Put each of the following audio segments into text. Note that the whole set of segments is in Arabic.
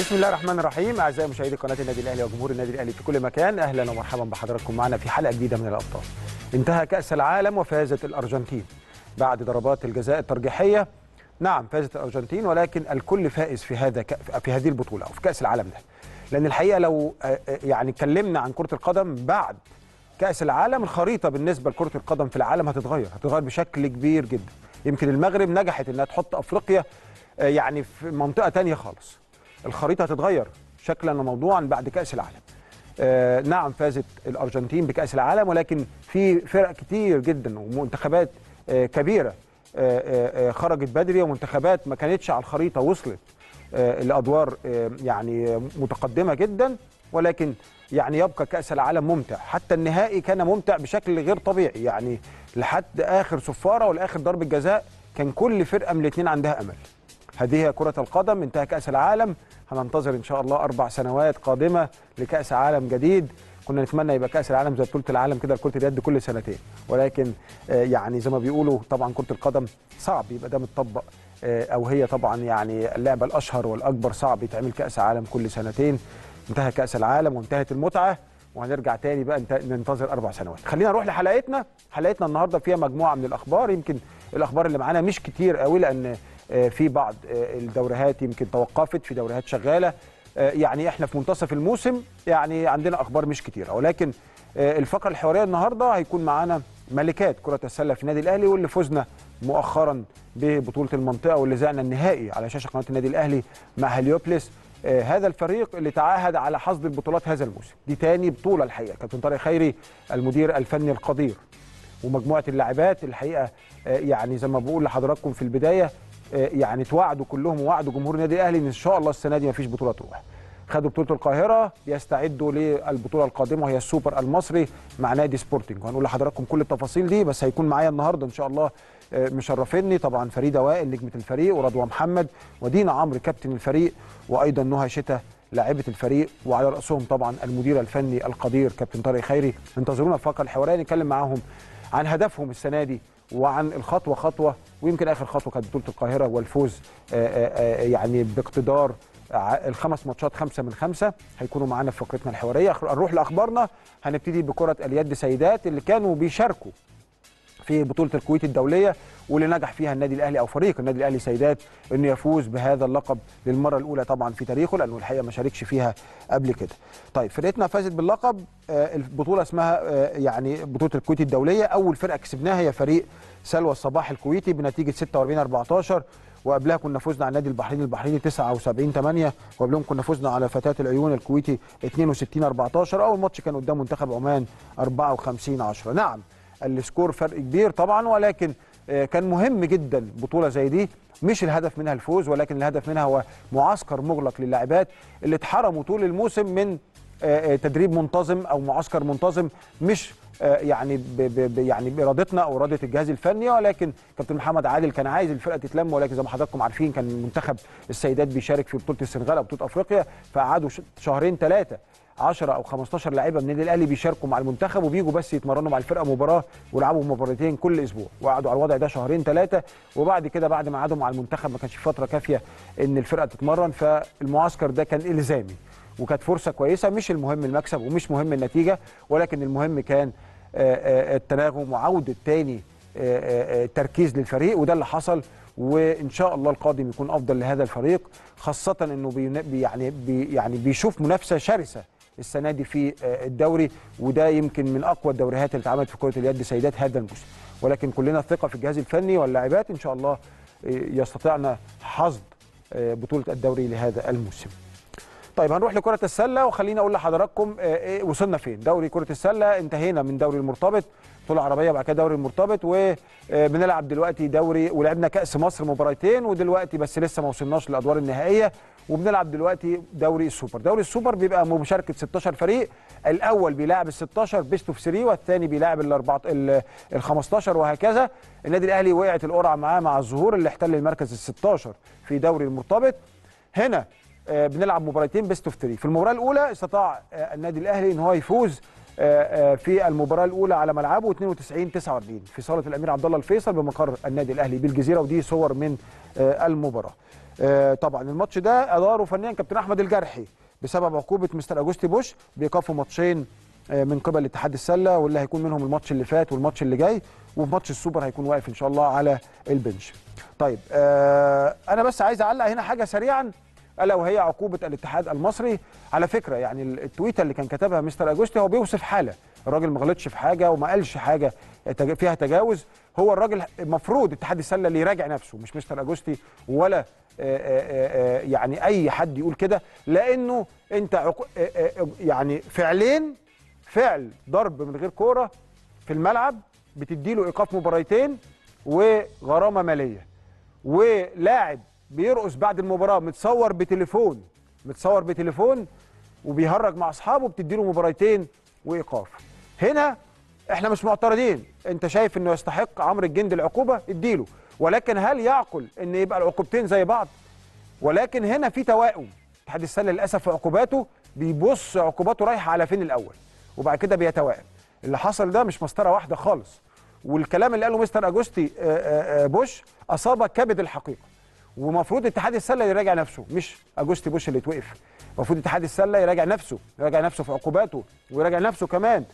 بسم الله الرحمن الرحيم. أعزائي مشاهدي قناة النادي الأهلي وجمهور النادي الأهلي في كل مكان أهلا ومرحبا بحضراتكم معنا في حلقة جديدة من الأبطال. انتهى كأس العالم وفازت الأرجنتين. بعد ضربات الجزاء الترجيحية نعم فازت الأرجنتين ولكن الكل فائز في هذا. في هذه البطولة أو في كأس العالم ده. لأن الحقيقة لو يعني اتكلمنا عن كرة القدم بعد كأس العالم الخريطة بالنسبة لكرة القدم في العالم هتتغير هتتغير بشكل كبير جدا. يمكن المغرب نجحت إنها تحط أفريقيا يعني في منطقة تانية خالص. الخريطة هتتغير شكلا وموضوعا بعد كأس العالم. آه نعم فازت الأرجنتين بكأس العالم ولكن في فرق كتير جدا ومنتخبات آه كبيرة آه آه خرجت بدري ومنتخبات ما كانتش على الخريطة وصلت آه لأدوار آه يعني متقدمة جدا ولكن يعني يبقى كأس العالم ممتع. حتى النهائي كان ممتع بشكل غير طبيعي يعني لحد آخر صفارة ولاخر ضربة جزاء كان كل فرقة من الاثنين عندها أمل. هذه هي كرة القدم انتهى كأس العالم. هننتظر إن شاء الله أربع سنوات قادمة لكأس عالم جديد. كنا نتمنى يبقى كأس العالم زي بطولة العالم كده لكرة اليد كل سنتين. ولكن يعني زي ما بيقولوا طبعا كرة القدم صعب يبقى ده متطبق أو هي طبعا يعني اللعبة الأشهر والأكبر صعب يتعمل كأس عالم كل سنتين. انتهى كأس العالم وانتهت المتعة. وهنرجع تاني بقى ننتظر أربع سنوات. خلينا نروح لحلقتنا. حلقتنا النهارده فيها مجموعة من الأخبار. يمكن الأخبار اللي معانا مش كتير قوي لأن في بعض الدوريات يمكن توقفت في دوريات شغالة. يعني إحنا في منتصف الموسم يعني عندنا أخبار مش كتيرة. ولكن الفقرة الحوارية النهارده هيكون معانا ملكات كرة السلة في النادي الأهلي واللي فزنا مؤخرا ببطولة المنطقة واللي زعنا النهائي على شاشة قناة النادي الأهلي مع هليوبلس. آه هذا الفريق اللي تعاهد على حصد البطولات هذا الموسم. دي تاني بطولة الحقيقة. كابتن طارق خيري المدير الفني القدير ومجموعة اللاعبات الحقيقة آه يعني زي ما بقول لحضراتكم في البداية آه يعني توعدوا كلهم ووعدوا جمهور النادي الأهلي إن إن شاء الله السنة دي مفيش بطولة تروح. خدوا بطولة القاهرة بيستعدوا للبطولة القادمة وهي السوبر المصري مع نادي سبورتنج. وهنقول لحضراتكم كل التفاصيل دي بس هيكون معايا النهارده إن شاء الله مشرفيني طبعا فريده وائل نجمة الفريق ورضوى محمد ودينا عمرو كابتن الفريق وأيضا نهى شتا لاعبة الفريق وعلى رأسهم طبعا المدير الفني القدير كابتن طارق خيري. انتظرونا في الفقره الحوارية نتكلم معاهم عن هدفهم السنة دي وعن الخطوة خطوة ويمكن آخر خطوة كانت بطولة القاهرة والفوز يعني باقتدار الخمس ماتشات خمسة من خمسة هيكونوا معانا في فقرتنا الحوارية. نروح لأخبارنا. هنبتدي بكرة اليد سيدات اللي كانوا بيشاركوا في بطولة الكويت الدولية واللي نجح فيها النادي الأهلي أو فريق النادي الأهلي سيدات إنه يفوز بهذا اللقب للمرة الأولى طبعا في تاريخه لأنه الحقيقة ما شاركش فيها قبل كده. طيب فرقتنا فازت باللقب. البطولة اسمها يعني بطولة الكويت الدولية. أول فرقة كسبناها هي فريق سلوى الصباح الكويتي بنتيجة 46 14 وقبلها كنا فزنا على النادي البحريني البحريني 79 8 وقبلهم كنا فزنا على فتاة العيون الكويتي 62 14 أول ماتش كان قدام منتخب عمان 54 10 نعم السكور فرق كبير طبعا ولكن كان مهم جدا بطولة زي دي. مش الهدف منها الفوز ولكن الهدف منها هو معسكر مغلق للاعبات اللي اتحرموا طول الموسم من تدريب منتظم أو معسكر منتظم مش يعني يعني بإرادتنا أو إرادة الجهاز الفني. ولكن كابتن محمد عادل كان عايز الفرقة تتلم ولكن زي ما حضراتكم عارفين كان منتخب السيدات بيشارك في بطولة السنغال أو بطوله أفريقيا فقعدوا شهرين ثلاثة 10 أو 15 لعيبه من النادي الأهلي بيشاركوا مع المنتخب وبيجوا بس يتمرنوا مع الفرقة مباراة ويلعبوا مباراتين كل أسبوع. وقعدوا على الوضع ده شهرين ثلاثة وبعد كده بعد ما قعدوا مع المنتخب ما كانش فترة كافية إن الفرقة تتمرن. فالمعسكر ده كان إلزامي. وكانت فرصة كويسة. مش المهم المكسب ومش مهم النتيجة ولكن المهم كان التناغم وعودة تاني تركيز للفريق. وده اللي حصل. وإن شاء الله القادم يكون أفضل لهذا الفريق. خاصة إنه بي يعني بي يعني بيشوف منافسة شرسة السنة دي في الدوري وده يمكن من أقوى الدوريات اللي اتعملت في كرة اليد سيدات هذا الموسم. ولكن كلنا ثقة في الجهاز الفني واللاعبات إن شاء الله يستطيعنا حصد بطولة الدوري لهذا الموسم. طيب هنروح لكرة السلة وخليني أقول لحضراتكم وصلنا فين؟ دوري كرة السلة انتهينا من دوري المرتبط. بطولة عربية بعد كده دوري المرتبط وبنلعب دلوقتي دوري ولعبنا كأس مصر مباراتين ودلوقتي بس لسه ما وصلناش للأدوار النهائية وبنلعب دلوقتي دوري السوبر. دوري السوبر بيبقى بمشاركة 16 فريق الأول بيلاعب ال 16 best of 3 والثاني بيلاعب ال 15 وهكذا. النادي الأهلي وقعت القرعة معاه مع الظهور اللي احتل المركز ال 16 في دوري المرتبط. هنا بنلعب مباراتين best of 3 في المباراة الأولى استطاع النادي الأهلي إن هو يفوز في المباراة الأولى على ملعبه 92 49 في صالة الأمير عبد الله الفيصل بمقر النادي الأهلي بالجزيرة ودي صور من المباراة آه، طبعا الماتش ده أداره فنيا كابتن أحمد الجرحي بسبب عقوبة مستر اجوستي بوش بايقافه ماتشين آه، من قبل اتحاد السلة واللي هيكون منهم الماتش اللي فات والماتش اللي جاي وفي ماتش السوبر هيكون واقف إن شاء الله على ال bench. طيب آه أنا بس عايز أعلق هنا حاجة سريعا ألا وهي عقوبة الاتحاد المصري؟ على فكرة يعني التويته اللي كان كتبها مستر اجوستي هو بيوصف حالة. الراجل ما غلطش في حاجة وما قالش حاجة فيها تجاوز. هو الراجل المفروض اتحاد السلة اللي يراجع نفسه مش مستر أجوستي ولا آه، آه، آه، يعني أي حد يقول كده لأنه أنت يعني فعلين فعل ضرب من غير كورة في الملعب بتدي له إيقاف مباراتين وغرامة مالية. ولاعب بيرقص بعد المباراة متصور بتليفون متصور بتليفون وبيهرج مع أصحابه بتدي له مباراتين وإيقاف. هنا إحنا مش معترضين. أنت شايف إنه يستحق عمرو الجندي العقوبة؟ اديله. ولكن هل يعقل إن يبقى العقوبتين زي بعض؟ ولكن هنا في توائم. اتحاد السلة للأسف في عقوباته بيبص عقوباته رايحة على فين الأول؟ وبعد كده بيتوائم. اللي حصل ده مش مسطرة واحدة خالص. والكلام اللي قاله مستر أجوستي آه، آه، آه، بوش أصاب كبد الحقيقة. ومفروض اتحاد السلة يراجع نفسه مش أجوستي بوش اللي اتوقف المفروض اتحاد السلة يراجع نفسه يراجع نفسه في عقوباته ويراجع نفسه كمان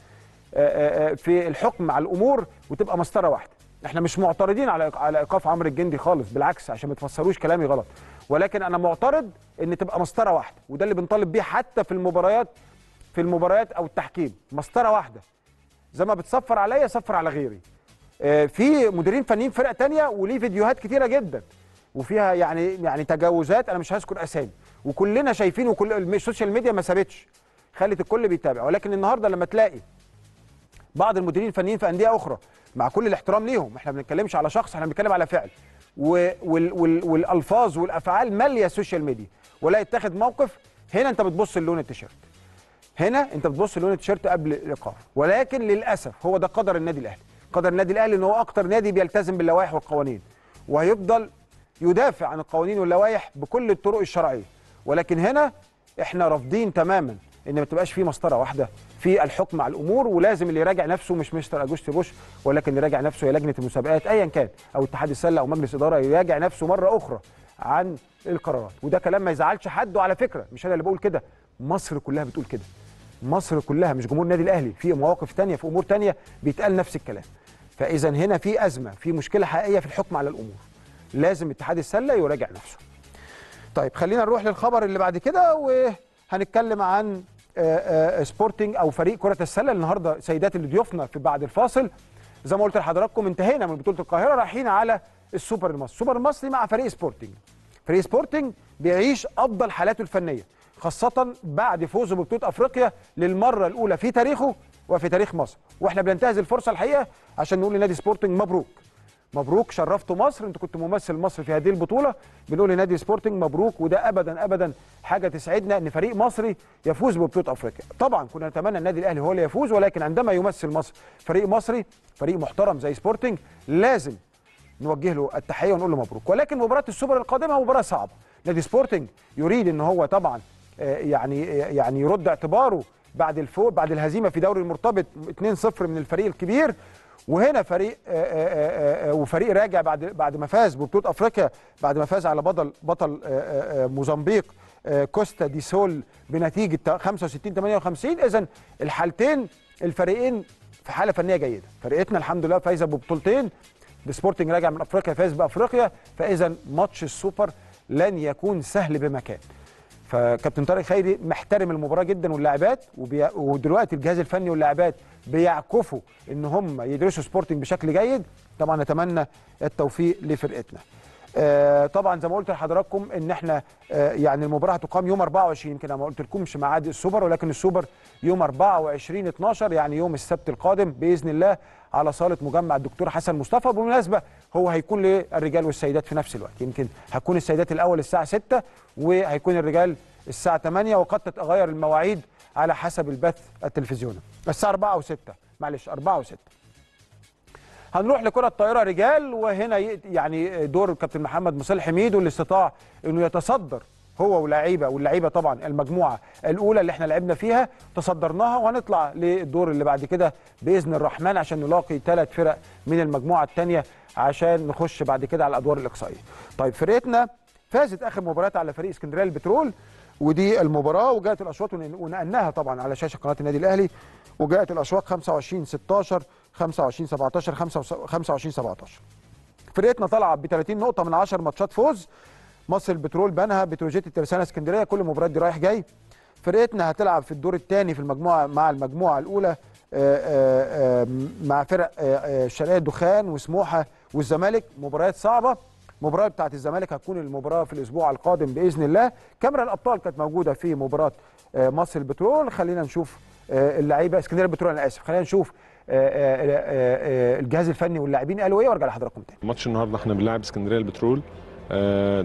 آه، آه، في الحكم على الأمور وتبقى مسطرة واحدة. إحنا مش معترضين على على إيقاف عمرو الجندي خالص بالعكس عشان ما تفسروش كلامي غلط. ولكن أنا معترض إن تبقى مسطرة واحدة وده اللي بنطالب بيه حتى في المباريات في المباريات أو التحكيم مسطرة واحدة. زي ما بتصفر عليا صفر على غيري. آه، في مديرين فنيين فرق تانية وليه فيديوهات كتيرة جدا. وفيها يعني يعني تجاوزات أنا مش هذكر أسامي. وكلنا شايفين وكل ال social media ما سابتش خلت الكل بيتابع. ولكن النهارده لما تلاقي بعض المديرين الفنيين في أندية أخرى مع كل الاحترام ليهم إحنا ما بنتكلمش على شخص إحنا بنتكلم على فعل. وال وال والألفاظ والأفعال مالية ال social media. ولا يتخذ موقف هنا أنت بتبص للون التيشيرت. هنا أنت بتبص للون التيشيرت قبل الايقاف ولكن للأسف هو ده قدر النادي الأهلي. قدر النادي الأهلي إن هو أكتر نادي بيلتزم باللوائح والقوانين. وهيفضل يدافع عن القوانين واللوائح بكل الطرق الشرعية. ولكن هنا إحنا رافضين تماما إن ما تبقاش في مسطرة واحدة. في الحكم على الأمور ولازم اللي يراجع نفسه مش مستر اجوستي بوش ولكن اللي يراجع نفسه هي لجنة المسابقات ايا كان أو اتحاد السلة أو مجلس إدارة يراجع نفسه مرة أخرى عن القرارات. وده كلام ما يزعلش حد وعلى فكرة مش أنا اللي بقول كده مصر كلها بتقول كده. مصر كلها مش جمهور النادي الأهلي في مواقف تانية في أمور تانية بيتقال نفس الكلام. فاذا هنا في أزمة في مشكلة حقيقية في الحكم على الأمور. لازم اتحاد السلة يراجع نفسه. طيب خلينا نروح للخبر اللي بعد كده وهنتكلم عن آه، آه، سبورتنج أو فريق كرة السلة النهارده سيدات اللي ضيوفنا في بعد الفاصل. زي ما قلت لحضراتكم انتهينا من بطولة القاهرة رايحين على السوبر المصري. السوبر المصري مع فريق سبورتنج. فريق سبورتنج بيعيش أفضل حالاته الفنية خاصة بعد فوزه ببطولة أفريقيا للمرة الأولى في تاريخه وفي تاريخ مصر. وإحنا بننتهز الفرصة الحقيقة عشان نقول لنادي سبورتنج مبروك. مبروك شرفتوا مصر. أنتوا كنتوا ممثل مصر في هذه البطولة. بنقول لنادي سبورتنج مبروك وده ابدا ابدا حاجة تسعدنا إن فريق مصري يفوز ببطولة أفريقيا. طبعا كنا نتمنى النادي الأهلي هو اللي يفوز ولكن عندما يمثل مصر فريق مصري فريق محترم زي سبورتنج لازم نوجه له التحية ونقول له مبروك. ولكن مباراة السوبر القادمة مباراة صعبة. نادي سبورتنج يريد إن هو طبعا آه، يعني آه، يعني يرد اعتباره بعد الفوز بعد الهزيمة في دوري المرتبط 2-0 من الفريق الكبير. وهنا فريق آه، آه، آه، وفريق راجع بعد بعد ما فاز ببطولة أفريقيا بعد ما فاز على بطل بطل موزمبيق كوستا دي سول بنتيجة 65 58 اذا الحالتين الفريقين في حالة فنية جيدة. فرقتنا الحمد لله فايزة ببطولتين. السبورتنج راجع من أفريقيا فاز بأفريقيا. فاذا ماتش السوبر لن يكون سهل بمكان. فكابتن طارق خيري محترم المباراة جدا واللاعبات وبي... ودلوقتي الجهاز الفني واللاعبات بيعكفوا إن هم يدرسوا سبورتنج بشكل جيد طبعا نتمنى التوفيق لفرقتنا. طبعا زي ما قلت لحضراتكم إن إحنا آه يعني المباراة هتقام يوم 24 يمكن أنا ما قلت لكمش ميعاد السوبر ولكن السوبر يوم 24 12 يعني يوم السبت القادم بإذن الله على صالة مجمع الدكتور حسن مصطفى. بالمناسبة هو هيكون للرجال والسيدات في نفس الوقت. يمكن هتكون السيدات الأول الساعة 6 وهيكون الرجال الساعة 8 وقد تتغير المواعيد على حسب البث التلفزيوني. الساعة 4 و6 معلش 4 و6 هنروح لكرة الطائرة رجال وهنا يعني دور الكابتن محمد مصالح حميد واللي استطاع إنه يتصدر هو ولاعيبة واللعيبه طبعا المجموعة الأولى اللي إحنا لعبنا فيها تصدرناها وهنطلع للدور اللي بعد كده بإذن الرحمن عشان نلاقي ثلاث فرق من المجموعة الثانية عشان نخش بعد كده على الأدوار الإقصائية. طيب فرقتنا فازت آخر مباراه على فريق إسكندرية البترول ودي المباراة وجاءت الأشواط ونقلناها طبعا على شاشة قناة النادي الأهلي وجاءت الأشواط 25 16 25 17 25 17 فرقتنا طالعه ب 30 نقطة من 10 ماتشات فوز. مصر البترول بنها بتروجيت الترسانه اسكندرية. كل مباراه دي رايح جاي. فرقتنا هتلعب في الدور الثاني في المجموعة مع المجموعة الأولى آآ آآ مع فرق الشرقيه الدخان وسموحة والزمالك. مباريات صعبة. المباراه بتاعت الزمالك هتكون المباراة في الأسبوع القادم بإذن الله. كاميرا الأبطال كانت موجودة في مباراة مصر البترول. خلينا نشوف اللعيبة اسكندرية البترول أنا آسف. خلينا نشوف الجهاز الفني واللاعبين قالوا إيه وأرجع لحضراتكم تاني. ماتش النهارده إحنا بنلعب اسكندرية البترول.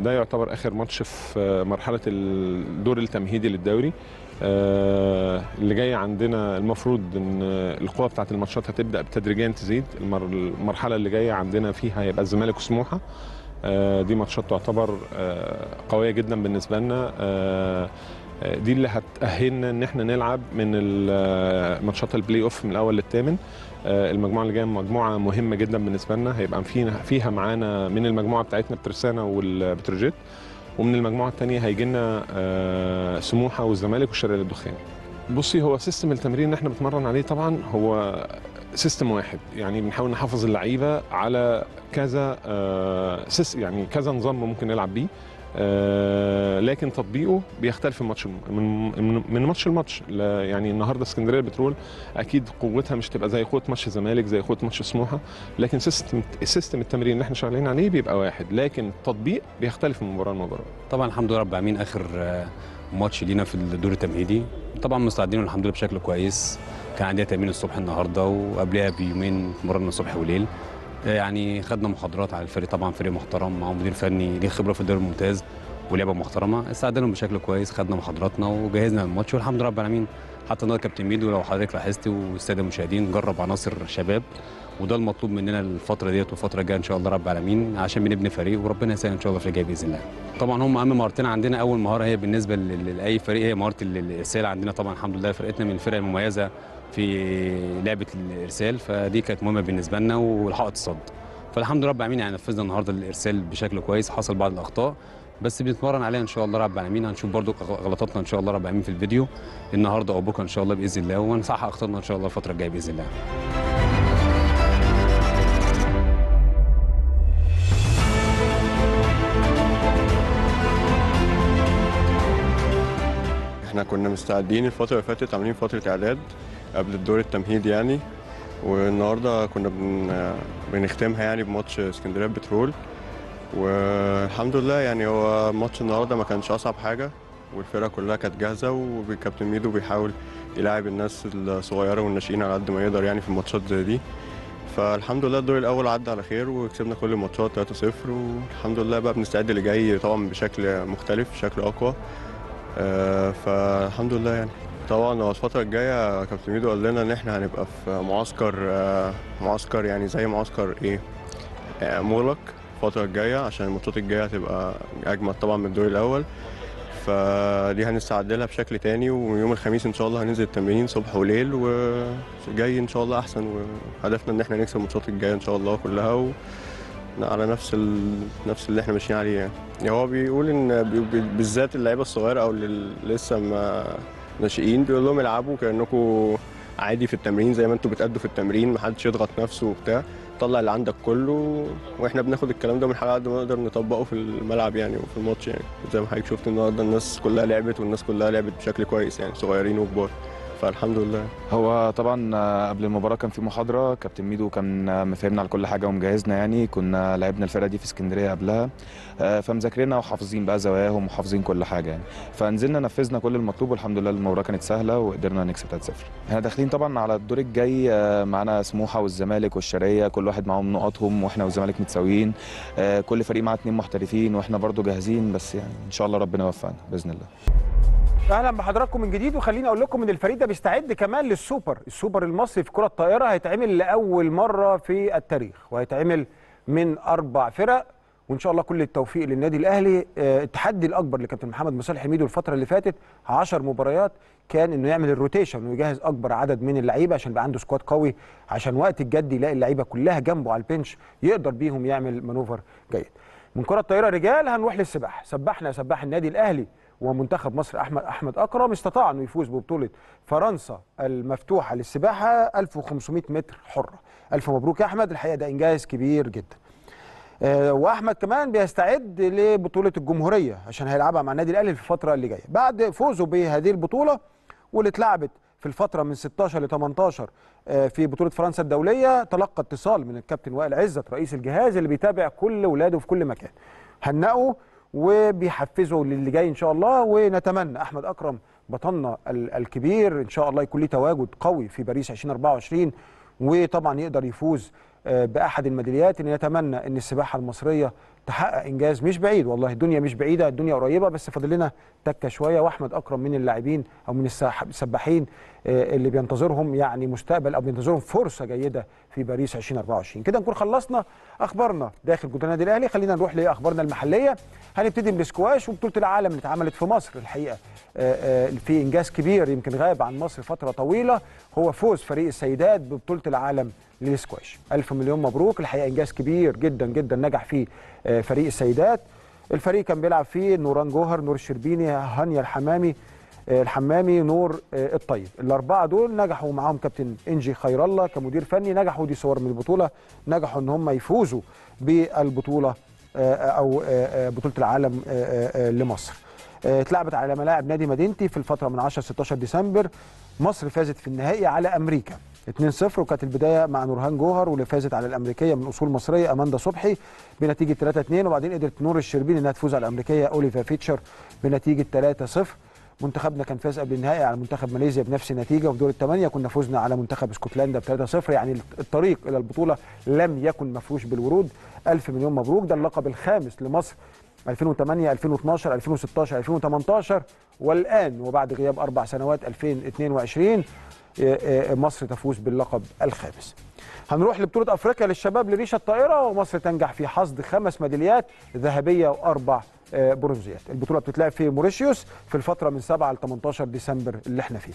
ده يعتبر آخر ماتش في مرحلة الدور التمهيدي للدوري. اللي جاي عندنا المفروض إن القوة بتاعت الماتشات هتبدأ تدريجيا تزيد. المرحلة اللي جاية عندنا فيها هيبقى الزمالك وسموحة. دي ماتشات تعتبر قوية جدا بالنسبة لنا. دي اللي هتأهلنا إن إحنا نلعب من ماتشات ال play off من الأول للثامن المجموعة اللي جاية مجموعة مهمة جدا بالنسبة لنا. هيبقى فينا فيها معانا من المجموعة بتاعتنا الترسانه والبتروجيت ومن المجموعة الثانية هيجي لنا سموحة والزمالك والشرقية للدخان. بصي هو system التمرين اللي إحنا بنتمرن عليه طبعا هو system واحد. يعني بنحاول نحافظ اللعيبة على كذا يعني كذا نظام ممكن نلعب بيه. آه لكن تطبيقه بيختلف من ماتش من من ماتش لماتش. يعني النهارده اسكندرية البترول أكيد قوتها مش تبقى زي قوة ماتش الزمالك زي قوة ماتش سموحة لكن system system التمرين اللي إحنا شغالين عليه بيبقى واحد. لكن التطبيق بيختلف من مباراة لمباراة. طبعا الحمد لله رب العالمين آخر ماتش لينا في الدور التمهيدي. طبعا مستعدين الحمد لله بشكل كويس. كان عندنا تمرين الصبح النهارده وقبلها بيومين مرنا صبح وليل. يعني خدنا محاضرات على الفريق طبعا فريق محترم مع مدير فني ليه خبرة في الدوري الممتاز ولعبة محترمة استعدنا بشكل كويس خدنا محاضراتنا وجهزنا للماتش والحمد لله رب العالمين حتى النهارده كابتن ميدو لو حضرتك لاحظت والساده المشاهدين جرب عناصر شباب وده المطلوب مننا الفترة ديت والفترة الجاية إن شاء الله رب العالمين عشان بنبني فريق وربنا يسهل إن شاء الله في الجاي بإذن الله. طبعا هم أهم مهارتين عندنا أول مهارة هي بالنسبة لأي فريق هي مهارة الإرسال عندنا طبعا الحمد لله فرقتنا من الفرق المميزة في لعبة الإرسال فدي كانت مهمة بالنسبة لنا والحائط الصد. فالحمد لله رب العالمين يعني نفذنا النهارده الإرسال بشكل كويس حصل بعض الأخطاء بس بنتمرن عليها إن شاء الله رب العالمين. هنشوف برضو غلطاتنا إن شاء الله رب العالمين في الفيديو. النهارده أو بكرة إن شاء الله بإذن الله ونصحح أخطائنا إن شاء الله الفترة الجاية بإذن الله. إحنا كنا مستعدين الفترة اللي فاتت عاملين فترة إعداد. قبل الدور التمهيدي يعني. والنهارده كنا بن... بنختمها يعني بماتش اسكندرية بترول. والحمد لله يعني هو ماتش النهارده ما كانش أصعب حاجة والفرقة كلها كانت جاهزة وكابتن ميدو بيحاول يلاعب الناس الصغيرة والناشئين على قد ما يقدر يعني في الماتشات زي دي. فالحمد لله الدور الأول عدى على خير وكسبنا كل الماتشات 3-0 والحمد لله بقى بنستعد اللي جاي طبعا بشكل مختلف بشكل أقوى. آه فالحمد لله يعني. طبعا هو الفترة الجاية كابتن ميدو قال لنا إن إحنا هنبقى في معسكر آه معسكر يعني زي معسكر إيه آه مغلق الفترة الجاية عشان الماتشات الجاية هتبقى أجمد طبعا من الدور الأول. فدي هنستعد لها بشكل تاني ويوم الخميس إن شاء الله هننزل التمرين صبح وليل وجاي إن شاء الله أحسن وهدفنا إن إحنا نكسب الماتشات الجاية إن شاء الله كلها و... على نفس ال... نفس اللي إحنا ماشيين عليه يعني. هو بيقول إن بالذات اللعيبة الصغيرة أو اللي لسه ما ناشئين بيقول لهم العبوا كانكم عادي في التمرين زي ما أنتوا بتأدوا في التمرين محدش يضغط نفسه وبتاع. طلع اللي عندك كله وإحنا بناخد الكلام ده من حاجة قد ما نقدر نطبقه في الملعب يعني وفي الماتش يعني. زي ما حضرتك شفت النهارده الناس كلها لعبت والناس كلها لعبت بشكل كويس يعني صغيرين وكبار. فالحمد لله. هو طبعا قبل المباراة كان في محاضرة كابتن ميدو كان مفهمنا على كل حاجة ومجهزنا يعني. كنا لعبنا الفرقة دي في اسكندرية قبلها. فمذاكرينها وحافظين بقى زواياهم وحافظين كل حاجة يعني. فنزلنا نفذنا كل المطلوب والحمد لله المباراة كانت سهلة وقدرنا نكسب 3-0 إحنا داخلين طبعا على الدور الجاي معانا سموحة والزمالك والشرقية. كل واحد معاهم نقطهم وإحنا والزمالك متساويين. كل فريق معاه اثنين محترفين وإحنا برضو جاهزين بس يعني إن شاء الله ربنا يوفقنا بإذن الله. أهلا بحضراتكم من جديد وخليني أقول لكم إن الفريق ده بيستعد كمان للسوبر. السوبر المصري في كرة الطائرة هيتعمل لأول مرة في التاريخ وهيتعمل من أربع فرق وإن شاء الله كل التوفيق للنادي الأهلي. التحدي الأكبر لكابتن محمد مصيلحي حميدو الفترة اللي فاتت 10 مباريات كان إنه يعمل ال rotation ويجهز أكبر عدد من اللعيبة عشان يبقى عنده squad قوي عشان وقت الجد يلاقي اللعيبة كلها جنبه على ال bench يقدر بيهم يعمل maneuver جيد. من كرة الطائرة رجال هنروح للسباحة. سبحنا سباح النادي الأهلي. ومنتخب مصر احمد أحمد أكرم استطاع أنه يفوز ببطولة فرنسا المفتوحة للسباحة 1500 متر حرة. ألف مبروك يا أحمد الحقيقة ده إنجاز كبير جدا. آه، وأحمد كمان بيستعد لبطولة الجمهورية عشان هيلعبها مع النادي الأهلي في الفترة اللي جاية. بعد فوزه بهذه البطولة واللي اتلعبت في الفترة من 16 ل 18 آه، في بطولة فرنسا الدولية تلقى اتصال من الكابتن وائل عزت رئيس الجهاز اللي بيتابع كل ولاده في كل مكان. هنقوا وبيحفزوا للي جاي إن شاء الله ونتمنى أحمد أكرم بطلنا ال- الكبير إن شاء الله يكون ليه تواجد قوي في باريس 2024 وطبعا يقدر يفوز آه، بأحد الميداليات. نتمنى إن السباحة المصرية تحقق إنجاز مش بعيد. والله الدنيا مش بعيدة الدنيا قريبة بس فاضل لنا تكه شوية. وأحمد أكرم من اللاعبين أو من السباحين آه، اللي بينتظرهم يعني مستقبل أو بينتظرهم فرصة جيدة في باريس 2024 كده نكون خلصنا أخبارنا داخل جدران النادي الأهلي. خلينا نروح لأخبارنا المحلية. هنبتدي بالسكواش وبطولة العالم اللي اتعملت في مصر الحقيقة آه، آه، في إنجاز كبير يمكن غاب عن مصر فترة طويلة هو فوز فريق السيدات ببطولة العالم للسكواش. ألف مليون مبروك. الحقيقة إنجاز كبير جدا جدا نجح فيه فريق السيدات. الفريق كان بيلعب فيه نوران جوهر نور الشربيني هانيا الحمامي آه، الحمامي نور آه، الطيب. الأربعة دول نجحوا معاهم كابتن إنجي خير الله كمدير فني نجحوا دي صور من البطولة نجحوا إن هم يفوزوا بالبطولة آه، أو بطولة العالم لمصر. اتلعبت على ملاعب نادي مدينتي في الفترة من 10 16 ديسمبر. مصر فازت في النهائي على أمريكا. 2-0 وكانت البداية مع نورهان جوهر واللي فازت على الأمريكية من أصول مصرية أماندا صبحي بنتيجة 3-2 وبعدين قدرت نور الشربيني إنها تفوز على الأمريكية اوليفيا فيتشر بنتيجة 3-0 منتخبنا كان فاز قبل النهائي على منتخب ماليزيا بنفس النتيجة وفي دور الثمانيه كنا فزنا على منتخب اسكتلندا ب 3-0 يعني الطريق إلى البطولة لم يكن مفروش بالورود. ألف مليون مبروك. ده اللقب الخامس لمصر 2008 2012 2016 2018 والآن وبعد غياب أربع سنوات 2022 آه، آه، مصر تفوز باللقب الخامس. هنروح لبطولة أفريقيا للشباب لريشة الطائرة ومصر تنجح في حصد خمس ميداليات ذهبية وأربع آه، برونزيات. البطولة بتتلعب في موريشيوس في الفترة من 7 ل 18 ديسمبر اللي إحنا فيه.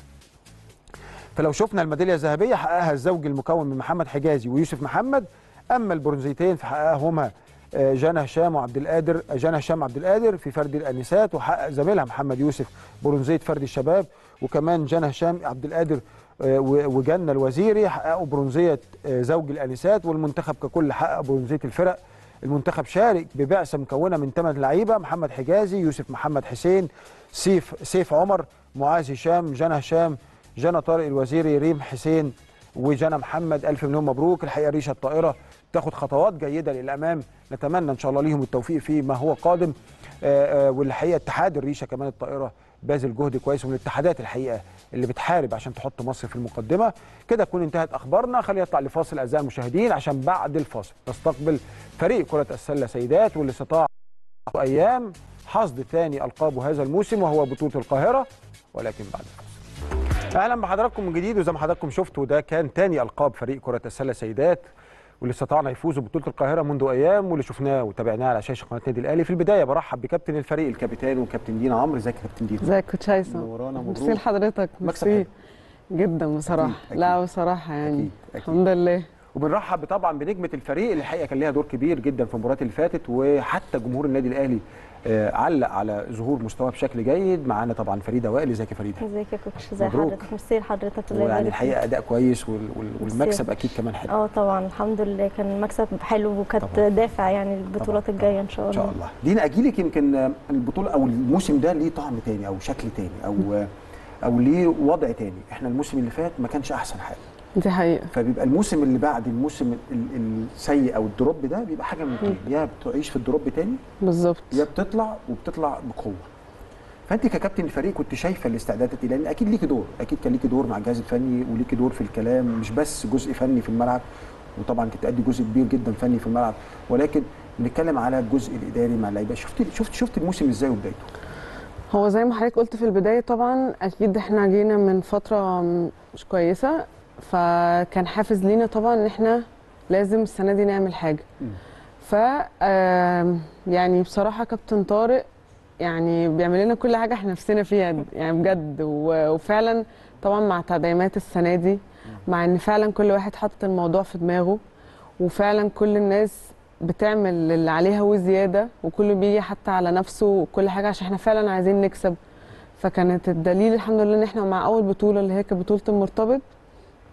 فلو شفنا الميدالية الذهبية حققها الزوج المكون من محمد حجازي ويوسف محمد أما البرونزيتين فحققهما آه، جانا هشام وعبد القادر جانا هشام عبد القادر في فرد الأنسات وحقق زميلها محمد يوسف برونزيه فرد الشباب وكمان جانا هشام عبد القادر آه، وجنة الوزيري حققوا برونزية آه، زوج الأنسات والمنتخب ككل حقق برونزية الفرق. المنتخب شارك ببعثة مكونة من ثمان لعيبة محمد حجازي يوسف محمد حسين سيف سيف عمر معاذ هشام جنى هشام جنى طارق الوزيري ريم حسين وجنى محمد. ألف مليون مبروك. الحقيقة ريشه الطائرة تاخد خطوات جيدة للأمام. نتمنى إن شاء الله ليهم التوفيق في ما هو قادم. آه، آه، والحقيقة اتحاد الريشة كمان الطائرة باذل جهد كويس ومن الاتحادات الحقيقة. اللي بتحارب عشان تحط مصر في المقدمة. كده تكون انتهت أخبارنا. خلينا نطلع لفاصل. أعزائي المشاهدين عشان بعد الفاصل نستقبل فريق كرة السلة سيدات واللي استطاع أيام حصد ثاني القابه هذا الموسم وهو بطولة القاهرة. ولكن بعد الفاصل. أهلا بحضراتكم من جديد. وزي ما حضراتكم شفتوا ده كان تاني ألقاب فريق كرة السلة سيدات. واللي استطعنا يفوزوا ببطولة القاهرة منذ أيام واللي شفناه وتابعناه على شاشة قناة النادي الأهلي. في البداية برحب بكابتن الفريق الكابتن وكابتن دينا عمرو. إزيك يا كابتن دينا؟ إزيك كنت شايفه منورانا ميرسي لحضرتك ميرسي جدا بصراحة. أكيد، لا أكيد. بصراحة يعني أكيد، أكيد. الحمد لله. وبنرحب طبعا بنجمة الفريق اللي الحقيقة كان ليها دور كبير جدا في المباريات اللي فاتت وحتى جمهور النادي الأهلي علق على ظهور مستواه بشكل جيد معانا طبعا فريدة وائل. إزيك يا فريدة؟ إزيك يا coach؟ ازي. حضرتك ميرسي لحضرتك الله يبارك الحقيقة. أداء كويس. والمكسب أكيد كمان حلو. آه طبعا. الحمد لله. كان المكسب حلو وكانت. دافع يعني البطولات الجاية إن شاء إن الله شاء الله. دينا اجيلك يمكن آه، البطولة أو الموسم ده ليه طعم تاني أو شكل تاني أو آه، أو ليه وضع تاني. إحنا الموسم اللي فات ما كانش أحسن حاجة. دي حقيقة. فبيبقى الموسم اللي بعد الموسم ال- السيء أو ال drop ده بيبقى حاجة من يا بتعيش في ال drop تاني بالظبط. يا بتطلع وبتطلع بقوة. فأنت ككابتن الفريق كنت شايفة الاستعدادات دي لأن أكيد ليكي دور. أكيد كان ليكي دور مع الجهاز الفني وليكي دور في الكلام مش بس جزء فني في الملعب. وطبعا كنت ادي جزء كبير جدا فني في الملعب. ولكن بنتكلم على الجزء الإداري مع اللعيبة. شفت شفت شفت الموسم إزاي وبدايته؟ هو زي ما حضرتك قلت في البداية طبعا أكيد إحنا جينا من فترة مش كويسة. فكان حافز لينا طبعا إن إحنا لازم السنة دي نعمل حاجة. ف يعني بصراحة كابتن طارق يعني بيعمل لنا كل حاجة إحنا نفسنا فيها يعني بجد. وفعلا طبعا مع تدعيمات السنة دي مع إن فعلا كل واحد حاطط الموضوع في دماغه وفعلا كل الناس بتعمل اللي عليها وزيادة وكله بيجي حتى على نفسه وكل حاجة عشان إحنا فعلا عايزين نكسب. فكانت الدليل الحمد لله إن إحنا مع أول بطولة اللي هي كانت بطولة المرتبط.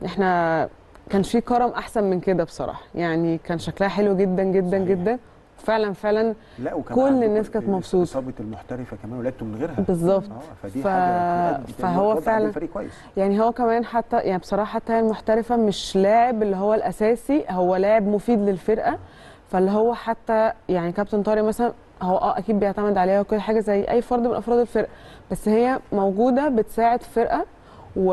إحنا كان في كرم احسن من كده بصراحة. يعني كان شكلها حلو جدا جدا صحيح. جدا. فعلا فعلا لا كل الناس كانت مبسوطة. اصابه المحترفة كمان ولعبتوا من غيرها. بالظبط. آه فدي ف- حاجة فهو فعلا- كويس. يعني هو كمان حتى يعني بصراحة حتى المحترفة مش لاعب اللي هو الأساسي هو لاعب مفيد للفرقة. فاللي هو حتى يعني كابتن طارق مثلا هو آه أكيد بيعتمد عليها وكل حاجة زي أي فرد من أفراد الفرقة. بس هي موجودة بتساعد فرقة و...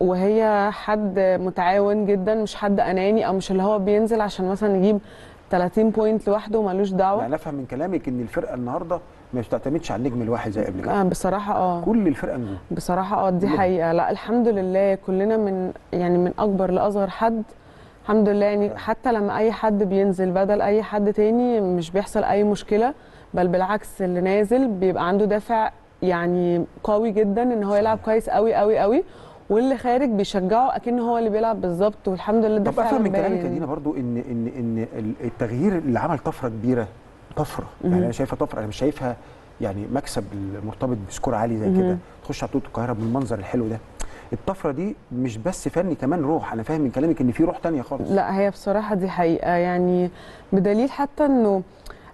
وهي حد متعاون جدا مش حد أناني أو مش اللي هو بينزل عشان مثلا يجيب 30 بوينت لوحده ومالوش دعوة. يعني أفهم من كلامك إن الفرقة النهارده ما بتعتمدش على النجم الواحد زي قبل كده. آه بصراحة آه. كل الفرقة نجوم. بصراحة آه دي. حقيقة. لا الحمد لله كلنا من يعني من أكبر لأصغر حد. الحمد لله يعني فعلا. حتى لما أي حد بينزل بدل أي حد تاني مش بيحصل أي مشكلة بل بالعكس اللي نازل بيبقى عنده دافع يعني قوي جدا إن هو يلعب. كويس قوي قوي قوي واللي خارج بيشجعه أكن هو اللي بيلعب بالظبط والحمد لله ده طب أفهم فعلا من كلامك يا باين دينا برضو إن إن إن ال- التغيير اللي عمل طفرة كبيرة طفرة. يعني أنا شايفها طفرة أنا مش شايفها يعني مكسب المرتبط بسكور عالي زي كده. تخش على بطوله القاهرة بالمنظر الحلو ده. الطفرة دي مش بس فني كمان روح. أنا فاهم من كلامك إن في روح تانية خالص. لا هي بصراحة دي حقيقة. يعني بدليل حتى إنه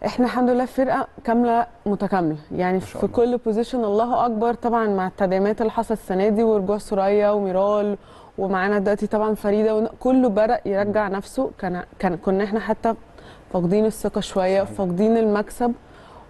إحنا الحمد لله فرقة كاملة متكاملة. يعني في الله. كل بوزيشن الله أكبر طبعا مع التدعيمات اللي حصلت السنة دي ورجوع سوريا وميرال ومعانا دلوقتي طبعا فريدة ون- كله بدأ يرجع نفسه. كان كان كنا إحنا حتى فاقدين الثقة شوية صحيح. فاقدين المكسب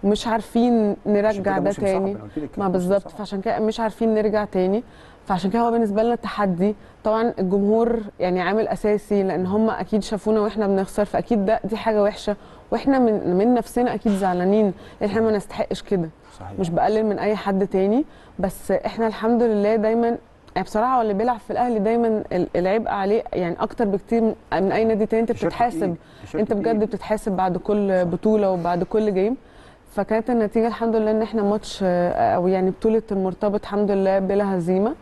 ومش عارفين نرجع ده تاني. ما بالظبط. فعشان كده مش عارفين نرجع تاني. فعشان كده هو بالنسبة لنا تحدي. طبعا الجمهور يعني عامل أساسي لأن هم أكيد شافونا وإحنا بنخسر فأكيد ده دي حاجة وحشة. وإحنا من من نفسنا أكيد زعلانين لأن إحنا ما نستحقش كده. صحيح. مش بقلل من اي حد تاني بس إحنا الحمد لله دايما يعني بصراحة هو اللي بيلعب في الاهلي دايما ال- العبء عليه يعني أكتر بكتير من اي نادي تاني انت بتتحاسب. انت بجد. بتتحاسب بعد كل بطولة وبعد كل جيم. فكانت النتيجة الحمد لله ان إحنا ماتش أو يعني بطولة المرتبط الحمد لله بلا هزيمة.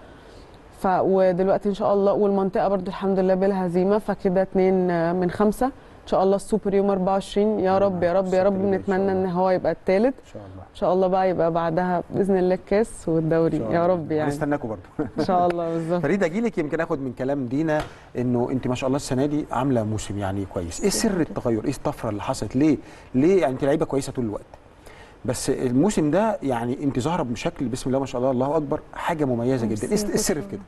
ف ودلوقتي ان شاء الله والمنطقة برضو الحمد لله بلا هزيمة فكده اتنين من خمسة. إن شاء الله السوبر يوم 24 يا رب يا رب يا رب. السبت اللي جاي إن شاء نتمنى ان. هو يبقى الثالث إن شاء الله. إن شاء الله بقى يبقى بعدها بإذن الله الكاس والدوري. يا. رب يعني. هنستناكم برضو إن شاء الله بالظبط. فريد أجي لك يمكن آخد من كلام دينا إنه أنت ما شاء الله السنة دي عاملة موسم يعني كويس. إيه سر التغير؟ إيه الطفرة اللي حصلت؟ ليه؟ ليه؟ يعني أنت لعيبة كويسة طول الوقت. بس الموسم ده يعني أنت ظاهرة بشكل بسم الله ما شاء الله الله أكبر حاجة مميزة جدا. إيه إيه السر في كده؟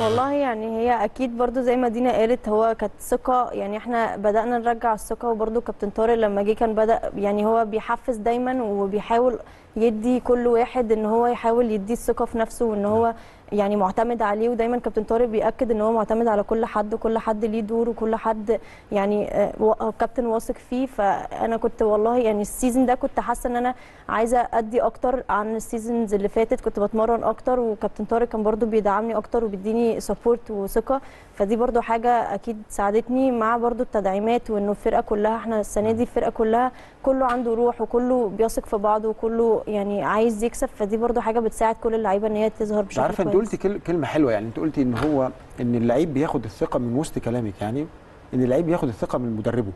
والله يعني هي أكيد برضو زي ما دينا قالت هو كانت ثقه يعني إحنا بدأنا نرجع الثقة وبرضو كابتن طارق لما جه كان بدأ يعني هو بيحفز دايما وبيحاول يدي كل واحد إن هو يحاول يدي الثقة في نفسه وإن هو يعني معتمد عليه ودايما كابتن طارق بيأكد إن هو معتمد على كل حد وكل حد ليه دور وكل حد يعني آه، و- كابتن واثق فيه. فأنا كنت والله يعني ال season ده كنت حاسة إن أنا عايزة أدي أكتر عن ال seasons اللي فاتت كنت بتمرن أكتر. وكابتن طارق كان برضو بيدعمني أكتر وبيديني support وثقة. فدي برضو حاجة أكيد ساعدتني مع برضو التدعيمات وإنه الفرقة كلها إحنا السنة دي الفرقة كلها كله عنده روح وكله بيثق في بعضه وكله يعني عايز يكسب فدي برضو حاجة بتساعد كل اللعيبة إن هي تظهر بشكل عارفه أنت. قلتي كل- كلمة حلوة يعني أنت قلتي إن هو إن اللعيب بياخد الثقة من وسط كلامك يعني إن اللعيب بياخد الثقة من مدربه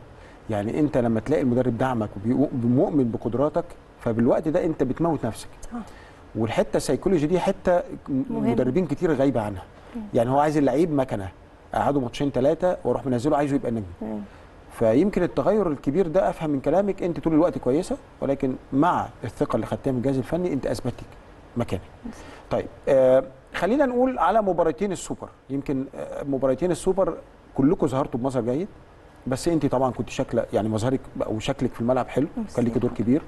يعني أنت لما تلاقي المدرب دعمك ومؤمن بقدراتك فبالوقت ده أنت بتموت نفسك صح. والحتة السيكولوجي دي حتة مهم. مدربين كتير غايبة عنها يعني هو عايز اللعيب مكنة قعدوا ماتشين ثلاثة وأروح منزله عايزه يبقى نجم. فيمكن التغير الكبير ده أفهم من كلامك أنت طول الوقت كويسة ولكن مع الثقة اللي خدتها من الجهاز الفني أنت أثبتك مكانك. طيب آه خلينا نقول على مباراتين السوبر يمكن آه مباراتين السوبر كلكم ظهرتوا بمظهر جيد بس أنت طبعا كنت شكله يعني مظهرك أو شكلك في الملعب حلو. كان ليكي دور كبير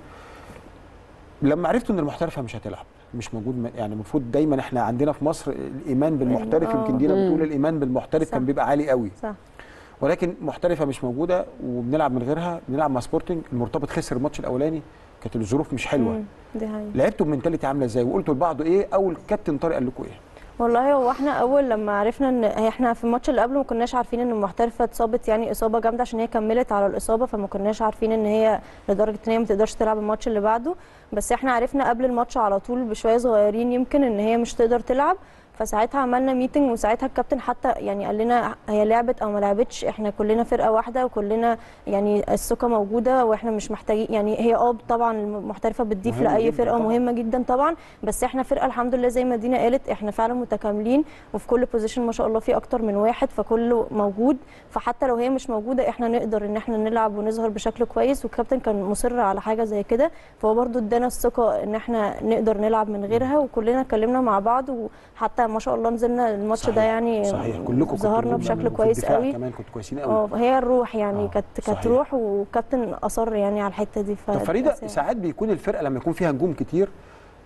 لما عرفتوا إن المحترفة مش هتلعب مش موجود يعني المفروض دايما إحنا عندنا في مصر الإيمان بالمحترف آه. يمكن دينا مم. بتقول الإيمان بالمحترف صح. كان بيبقى عالي قوي صح ولكن محترفة مش موجودة وبنلعب من غيرها بنلعب مع سبورتنج المرتبط خسر الماتش الأولاني كانت الظروف مش حلوة. لعبتوا ب mentality عاملة إزاي وقلتوا لبعض إيه أو الكابتن طارق قال لكم إيه والله هو إحنا أول لما عرفنا إن إحنا في الماتش اللي قبله ما كناش عارفين إن المحترفه اتصابت يعني إصابة جامدة عشان هي كملت على الإصابة فما كناش عارفين إن هي لدرجة إن هي ما تقدرش تلعب الماتش اللي بعده. بس إحنا عرفنا قبل الماتش على طول بشوية صغيرين يمكن إن هي مش تقدر تلعب. فساعتها عملنا meeting وساعتها الكابتن حتى يعني قال لنا هي لعبت أو ما لعبتش إحنا كلنا فرقة واحدة وكلنا يعني الثقة موجودة وإحنا مش محتاجين يعني هي آه طبعا المحترفه بتضيف لأي فرقة طبعاً. مهمة جدا طبعا بس إحنا فرقة الحمد لله زي ما دينا قالت إحنا فعلا متكاملين وفي كل position ما شاء الله في أكتر من واحد فكله موجود فحتى لو هي مش موجودة إحنا نقدر إن إحنا نلعب ونظهر بشكل كويس والكابتن كان مصر على حاجة زي كده فهو برضو ادانا الثقة إن إحنا نقدر نلعب من غيرها وكلنا اتكلمنا مع بعض وحتى ما شاء الله نزلنا الماتش ده. يعني صحيح. كلكم ظهرنا بشكل كويس قوي. كمان كنتوا كويسين قوي. آه هي الروح يعني آه، كانت. كانت روح والكابتن أصر يعني على الحتة دي. طب فريدة ساعات بيكون الفرقة لما يكون فيها نجوم كتير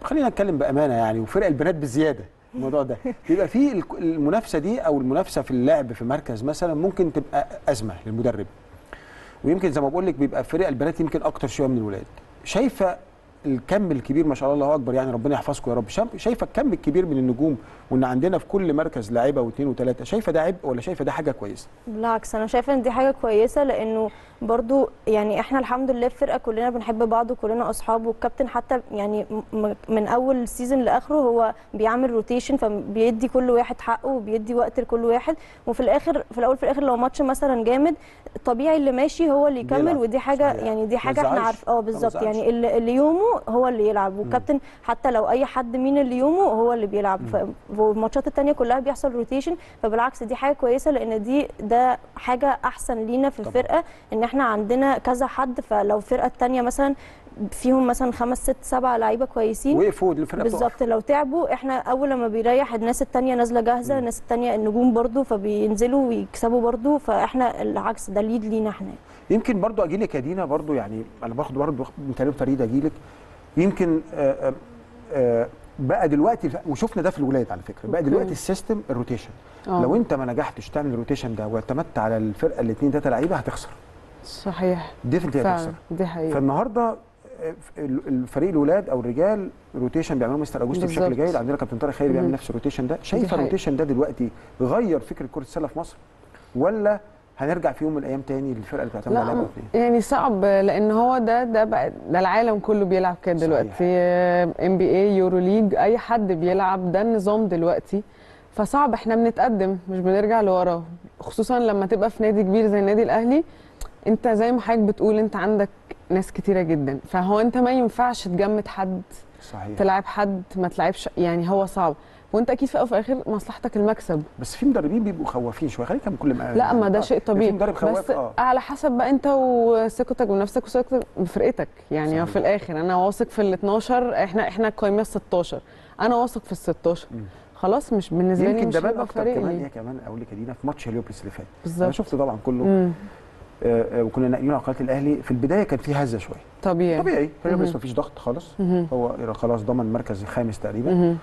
خلينا نتكلم بأمانة يعني وفرق البنات بزيادة الموضوع ده. بيبقى الك- المنافسة دي أو المنافسة في اللعب في مركز مثلا ممكن تبقى أزمة للمدرب. ويمكن زي ما بقول لك بيبقى فرق البنات يمكن أكتر شوية من الولاد. شايفة الكم الكبير ما شاء الله الله أكبر يعني ربنا يحفظكم يا رب. شايف- شايفة الكم الكبير من النجوم؟ وإن عندنا في كل مركز لاعيبه واثنين وثلاثة. شايفة ده عبء ولا شايفة ده حاجة كويسة؟ بالعكس أنا شايفة إن دي حاجة كويسة لأنه برضو يعني إحنا الحمد لله في فرقة كلنا بنحب بعض وكلنا اصحاب والكابتن حتى يعني من اول season لآخره هو بيعمل rotation فبيدي كل واحد حقه وبيدي وقت لكل واحد وفي الآخر في الأول في الآخر لو ماتش مثلا جامد طبيعي اللي ماشي هو اللي يكمل. ودي حاجة صحيح. يعني دي حاجة إحنا. عارف آه بالظبط. يعني اللي يومه هو اللي يلعب والكابتن حتى لو أي حد مين اللي يومه هو اللي بيلعب والماتشات التانية كلها بيحصل rotation فبالعكس دي حاجة كويسة لأن دي ده حاجة أحسن لينا في. الفرقة إن إحنا عندنا كذا حد فلو الفرقه التانية مثلا فيهم مثلا خمس ست سبع لعيبة كويسين. وقفوا الفرقه. بالظبط لو تعبوا إحنا أول لما بيريح الناس التانية نازلة جاهزة الناس التانية النجوم برضو فبينزلوا ويكسبوا برضو فاحنا العكس ده ليد لينا إحنا. يمكن برضو أجي لك يا دينا برضو يعني أنا باخد برضو من كلام فريده أجي لك يمكن آه، آه، آه، بقى دلوقتي وشفنا ده في الولاد على فكرة. بقى. دلوقتي ال system ال rotation آه. لو انت ما نجحتش تعمل ال rotation ده واعتمدت على الفرقة الاثنين ثلاثة لعيبة هتخسر. صحيح. definitely هتخسر دي حقيقة. فالنهارده آه، ال- الفريق الولاد أو الرجال rotation بيعملوا مستر اجوستي بشكل. جيد. عندنا كابتن طارق خيري بيعمل. نفس ال rotation ده. شايفه حقيقة. ال rotation ده دلوقتي غير فكرة كرة السلة في مصر؟ ولا هنرجع في يوم من الأيام تاني للفرقة اللي بتعتمد على لعبه يعني صعب لأن هو ده ده بقى ده العالم كله بيلعب كده. دلوقتي. NBA EuroLeague أي حد بيلعب ده النظام دلوقتي. فصعب إحنا بنتقدم مش بنرجع لورا. خصوصا لما تبقى في نادي كبير زي النادي الأهلي انت زي ما حضرتك بتقول انت عندك ناس كتيرة جدا. فهو انت ما ينفعش تجمد حد صحيح. تلعب حد ما تلعبش يعني هو صعب. وانت أكيد في الأول وفي الآخر مصلحتك المكسب. بس في مدربين بيبقوا خوافين شوية. خلينا نكمل كل ما لا ما ده آه، شيء في طبيعي مدرب خواف بس آه. على حسب بقى انت وثقتك بنفسك وثقتك بفرقتك. يعني صحيح. في الآخر أنا واثق في ال 12 إحنا إحنا قايمه 16 أنا واثق في ال 16 مم. خلاص مش بالنسبة لي يمكن مش ده بان هيبقى أكتر كمان لي. إيه كمان أقول لك دينا في ماتش هليوبلس اللي فات. أنا شفته طبعا كله. مم. آه آه وكنا ناقلين على قناة الأهلي في البداية كان في هزة شوية طبيعي طبيعي هليوبلس مهم. مفيش ضغط خالص. هو خلاص ضمن مركز الخامس تقريبا.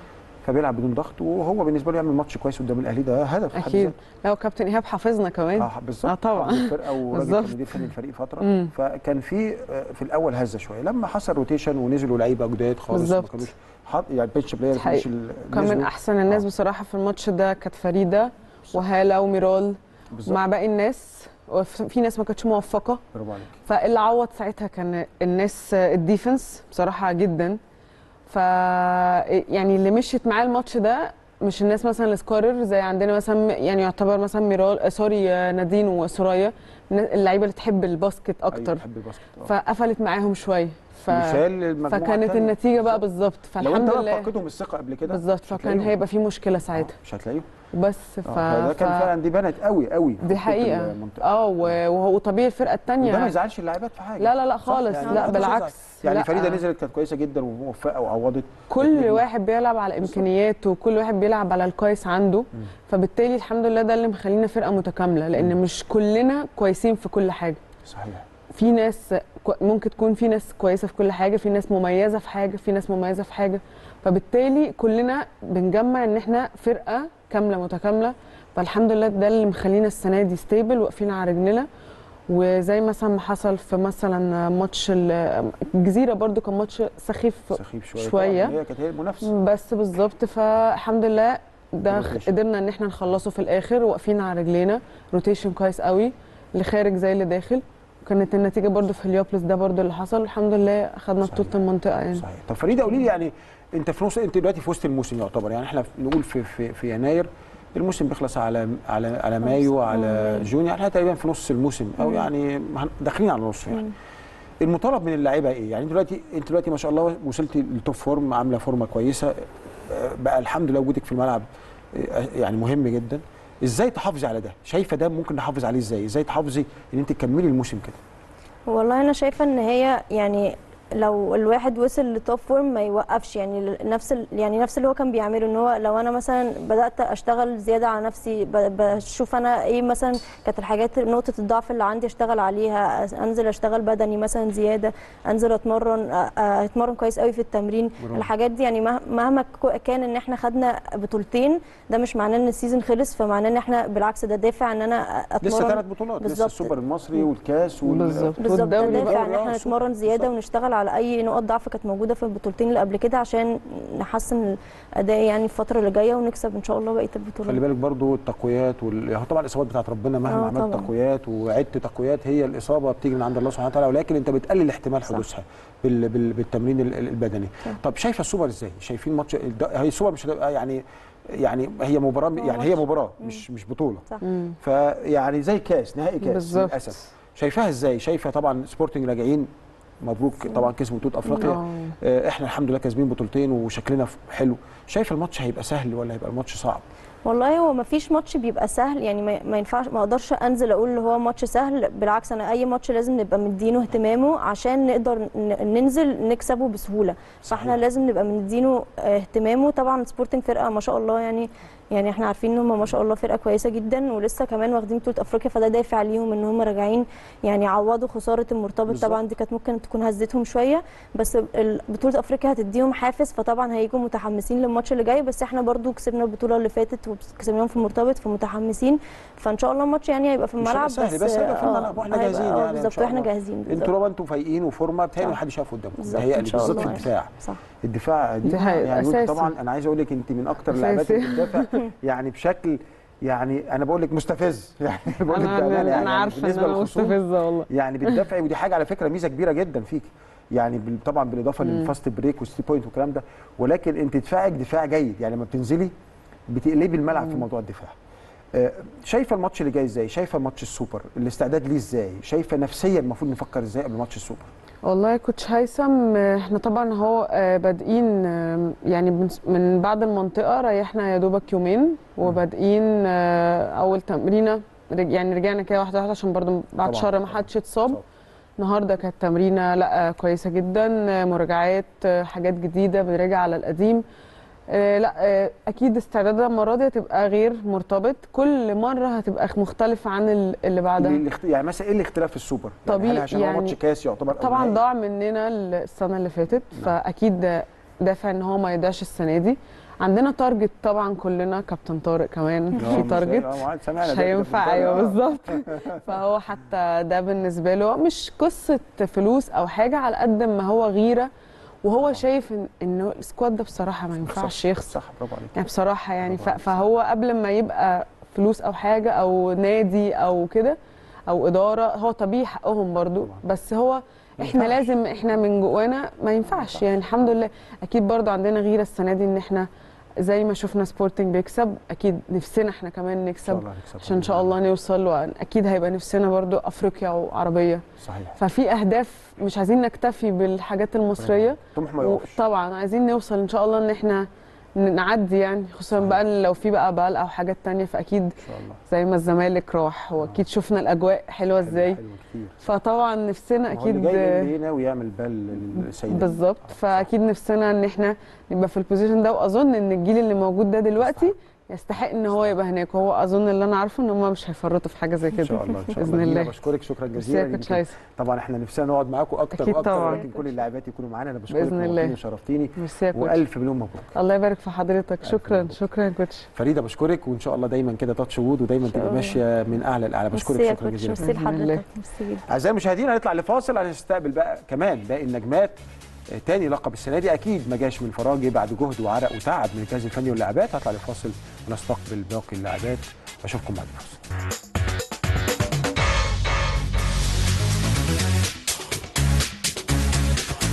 فبيلعب بدون ضغط وهو بالنسبة له يعمل ماتش كويس قدام الأهلي ده هدف أكيد. لو كابتن إيهاب حافظنا كمان آه بالظبط آه طبعاً. الفرقة وراجل مدير فني الفريق فترة مم. فكان في آه، في الأول هزة شوية لما حصل rotation ونزلوا لعيبة جداد خالص ما بالظبط. كانوش حط يعني bench player. مش كان من. أحسن الناس آه. بصراحة في الماتش ده كانت فريدة وهالة وميرال مع باقي الناس في ناس ما كانتش موفقة. برافو عليك. فاللي عوض ساعتها كان الناس ال defense بصراحة جدا. ف يعني اللي مشيت معاه الماتش ده مش الناس مثلا ال scorer زي عندنا مثلا يعني يعتبر مثلا ميرال آه، sorry آه، نادين وثريا اللعيبة اللي تحب ال basket أيوة، أكتر. بحب ال basket آه. فقفلت معاهم شوية. ف... فكانت التانية. النتيجة بقى بالظبط. بالظبط. لو انت فالحمد لله. فقدهم الثقة قبل كده بالظبط. فكان. هيبقى في مشكلة ساعتها. آه، مش هتلاقيهم. بس ف... آه، فده كان ف... فعلا دي بانت قوي قوي دي حقيقة. آه و- وهو طبيعي الفرقة وده ما الثانية يزعلش اللاعبات في حاجة. لا لا لا؟ خالص. يعني لا ما بالعكس. يعني لا. فريدة نزلت كانت كويسة جدا وموفقة وعوضت. كل. واحد بيلعب على إمكانياته وكل واحد بيلعب على الكويس عنده. فبالتالي الحمد لله ده اللي مخلينا فرقة متكاملة لأن مش كلنا كويسين في كل حاجة. صحيح. في ناس ممكن تكون في ناس كويسة في كل حاجة في ناس مميزة في حاجة في ناس مميزة في حاجة. فبالتالي كلنا بنجمع إن إحنا فرقة كاملة متكاملة. فالحمد لله ده اللي مخلينا السنة دي stable واقفين على رجلنا. وزي مثلا ما حصل في مثلا ماتش ال- الجزيره برضو كان ماتش سخيف سخيف شوية. شوية. هي كانت هي المنافسة. بس بالظبط فالحمد لله ده. قدرنا إن إحنا نخلصه في الآخر. واقفين على رجلينا. rotation كويس قوي. اللي خارج زي اللي داخل. كانت النتيجة برضو في هليوبلس ده برضو اللي حصل. الحمد لله صحيح. بطولة المنطقة يعني. صحيح. طب فريده قولي لي يعني انت في نص انت دلوقتي في وسط الموسم يعتبر. يعني إحنا نقول في في, في يناير الموسم بيخلص على على على مايو على June يعني إحنا تقريبا في نص الموسم أو يعني داخلين على نص يعني. المطالب من اللعيبة إيه؟ يعني دلوقتي انت دلوقتي ما شاء الله وصلتي لل top form عاملة فورمه كويسة. آه، بقى الحمد لله وجودك في الملعب آه، يعني مهم جدا. إزاي تحافظي على ده؟ شايفة ده ممكن نحافظ عليه إزاي؟ إزاي تحافظي ان انت تكملي الموسم كده؟ والله أنا شايفة إن هي يعني لو الواحد وصل لتوب فورم ما يوقفش يعني نفس يعني نفس اللي هو كان بيعمله إن هو لو أنا مثلا بدأت أشتغل زيادة على نفسي ب- بشوف أنا إيه مثلا كانت الحاجات نقطة الضعف اللي عندي أشتغل عليها أنزل أشتغل بدني مثلا زيادة أنزل أتمرن أتمرن كويس قوي في التمرين برافو. الحاجات دي يعني مه- مهما كان إن إحنا خدنا بطولتين ده مش معناه إن ال season خلص فمعناه إن إحنا بالعكس ده دافع إن أنا أتمرن لسه ثلاث بطولات لسه بالظبط. السوبر المصري والكاس وال... بالظبط بالظبط دافع. إن إحنا آه، نتمرن زيادة بالظبط. ونشتغل على أي نقط ضعف كانت موجودة في البطولتين اللي قبل كده عشان نحسن الأداء يعني الفترة اللي جاية ونكسب إن شاء الله بقية خلي البطولات بالك برضو التقويات وال... هو طبعا الإصابات بتاعت ربنا مهما آه عملت. تقويات وعدت تقويات هي الإصابة بتيجي من عند الله سبحانه وتعالى ولكن أنت بتقلل احتمال صح. حدوثها بال... بال... بالتمرين ال- ال- البدني صح. طب شايفة السوبر إزاي شايفين ماتش هي السوبر مش هتبقى يعني يعني هي مباراة يعني هي. مباراة مش مش بطولة مم. فيعني زي كاس نهائي كاس بالظبط. للأسف شايفاها إزاي شايفة طبعا سبورتنج راجعين مبروك طبعا كسبوا بطولة أفريقيا. آه. آه، إحنا الحمد لله كاسبين بطولتين وشكلنا حلو. شايف الماتش هيبقى سهل ولا هيبقى الماتش صعب؟ والله هو ما فيش ماتش بيبقى سهل يعني ما ينفعش ما أقدرش أنزل أقول اللي هو ماتش سهل. بالعكس أنا أي ماتش لازم نبقى مدينه اهتمامه عشان نقدر ننزل نكسبه بسهولة. فإحنا صحيح. لازم نبقى مدينه اهتمامه. طبعا سبورتنج فرقة ما شاء الله يعني يعني إحنا عارفين إن هم ما شاء الله فرقة كويسة جدا ولسه كمان واخدين بطولة أفريقيا فده دافع ليهم إن هم راجعين يعني عوضوا خسارة المرتبط بالظبط. طبعا دي كانت ممكن تكون هزتهم شوية بس بطولة أفريقيا هتديهم حافز فطبعا هيجوا متحمسين للماتش اللي جاي بس إحنا برضو كسبنا البطولة اللي فاتت وكسبناهم في المرتبط فمتحمسين. فإن شاء الله الماتش يعني هيبقى في الملعب سهل، بس بس هيبقى في الملعب. هيبقى- جاهزين آه، يعني بالظبط. وإحنا. جاهزين. أنتوا بالظبط لو أنتوا فايقين وفورمة بتهيألي. محدش هيقف قدامكم. بالظبط، إن شاء بالذات في الدفاع. صح. الدفاع دي يعني أساسي. طبعا أنا عايز أقول لك أنت من أكتر اللاعبات. اللي بتدافع يعني بشكل يعني أنا بقول لك مستفز. يعني بقول لك أنا أنا, يعني أنا عارفة إن أنا مستفزة والله. يعني بتدافعي ودي حاجة على فكرة ميزة كبيرة جدا فيك. يعني طبعا بالإضافة. لل fast break وال three point والكلام ده. ولكن أنت دفاعك دفاع جيد. يعني لما بتنزلي بتقلبي الملعب في موضوع الدفاع. آه، شايفة الماتش اللي جاي إزاي؟ شايفة ماتش السوبر؟ الاستعداد ليه إزاي؟ شايفة نفسيا المفروض نفكر إزاي قبل ماتش السوبر؟ والله coach هيثم إحنا طبعا هو آه، بادئين يعني من- بعد المنطقة ريحنا يا دوبك يومين وبادئين آه، أول تمرينة يعني رجعنا كده واحدة واحدة عشان برضو بعد. شهر ما حدش اتصاب. النهارده كانت تمرينة لأ كويسة جدا آه، مراجعات حاجات جديدة بنراجع على القديم آه، لا آه، أكيد استعدادنا المرة دي هتبقى غير المرة. كل مرة هتبقى مختلفة عن ال- اللي بعدها. يعني مثلا إيه الاختلاف في السوبر؟ يعني طبيعي، هل عشان هو يعني ماتش كاس يعتبر طبعا؟ ضاع مننا السنة اللي فاتت نعم. فأكيد دافع إن هو ما يضيعش السنة دي. عندنا target طبعا كلنا كابتن طارق كمان آه، في target مش هينفع أيوه. بالظبط. فهو حتى ده بالنسبة له مش قصة فلوس أو حاجة على قد ما هو غيرة وهو شايف ان إنه ال squad ده بصراحة ما ينفعش يخسر. صح برافو عليك. يعني بصراحة يعني. فهو قبل ما يبقى فلوس أو حاجة أو نادي أو كده أو إدارة هو طبيعي حقهم برضو. بس هو إحنا. لازم إحنا من جوانا ما ينفعش. يعني الحمد لله. أكيد برضو عندنا غيرة السنة دي إن إحنا زي ما شفنا سبورتنج بيكسب أكيد نفسنا إحنا كمان نكسب. عشان إن شاء الله نوصل واكيد هيبقى نفسنا برضو أفريقيا وعربية. صحيح. ففي أهداف مش عايزين نكتفي بالحاجات المصرية. طموح ما يقفش. طبعا عايزين نوصل إن شاء الله إن إحنا نعدي يعني خصوصا بقى لو في بقى بال أو حاجات تانية فأكيد إن شاء الله. زي ما الزمالك راح وأكيد شفنا الأجواء حلوة إزاي. حلو فطبعا نفسنا أكيد جاي هنا ويعمل بال للسيدات بالظبط. فأكيد نفسنا إن إحنا نبقى في البوزيشن ده وأظن إن الجيل اللي موجود ده دلوقتي يستحق إن هو يبقى هناك وهو أظن اللي أنا عارفه إن هم مش هيفرطوا في حاجة زي إن كده. شاء الله إن شاء بإذن الله. الله. دينا بشكرك شكرا جزيلا. طبعا إحنا نفسنا نقعد معاكم أكتر وأكتر طبعاً. ولكن كل اللاعبات يكونوا معانا. أنا بشكرك بإذن الله. وشرفتيني وألف مليون مبروك. الله يبارك في حضرتك. شكرا. شكرا يا كوتش. فريدة بشكرك وإن شاء الله دايما كده تاتش وود ودايما تبقى الله. ماشية من أعلى لاعلى بشكرك شكرا جزيلا. ميرسي الله. لحضرتك أعزائي المشاهدين هنطلع لفاصل عشان نستقبل بقى كمان باقي النجمات. تاني لقب السنة دي. أكيد ما جاش من فراغ بعد جهد وعرق وتعب من الجهاز الفني واللاعبات. هطلع لفاصل ونستقبل باقي اللاعبات. أشوفكم بعد الفاصل.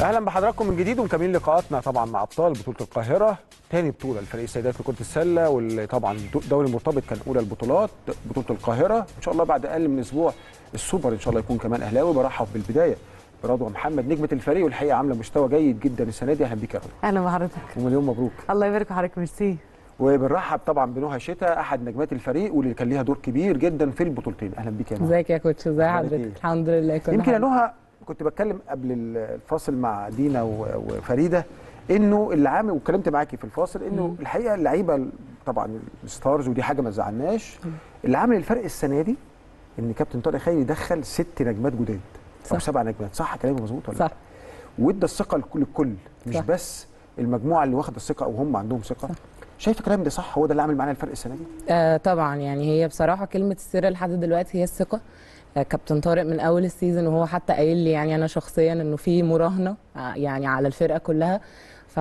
أهلا بحضراتكم من جديد ومكملين لقاءاتنا طبعا مع أبطال بطولة القاهرة. تاني بطولة لفريق السيدات لكره السلة واللي طبعا دوري مرتبط كان أولى البطولات بطولة القاهرة. إن شاء الله بعد أقل من أسبوع السوبر إن شاء الله يكون كمان أهلاوي. برحب بالبداية برضوى محمد نجمة الفريق والحقيقة عاملة مستوى جيد جدا السنة دي. أهلا بيك يا رضوى. أهلا بحضرتك. ومليون مبروك. الله يبارك في حضرتك ميرسي. وبنرحب طبعا بنهى شتا أحد نجمات الفريق واللي كان ليها دور كبير جدا في البطولتين. أهلا بيك يا نهى. إزيك يا coach؟ ازي حضرتك؟ الحمد لله كل يمكن يا. نهى كنت بتكلم قبل الفاصل مع دينا وفريدة إنه اللي عامل واتكلمت معاكي في الفاصل إنه مم. الحقيقة اللعيبة طبعا ال stars ودي حاجة ما تزعلناش. اللي عامل الفرق السنة دي إن كابتن طارق خيري دخل ست نجمات جداد. أو. سبع نجمات صح كلامي مظبوط ولا لا؟ صح وادى الثقة لكل الكل مش صح. بس المجموعة اللي واخدة الثقة أو هم عندهم ثقة صح. شايف الكلام ده صح هو ده اللي عامل معانا الفرق السنة دي آه طبعا يعني هي بصراحة كلمة السر لحد دلوقتي هي الثقة آه كابتن طارق من أول ال season وهو حتى قايل لي يعني أنا شخصيا إنه في مراهنة آه، يعني على الفرقة كلها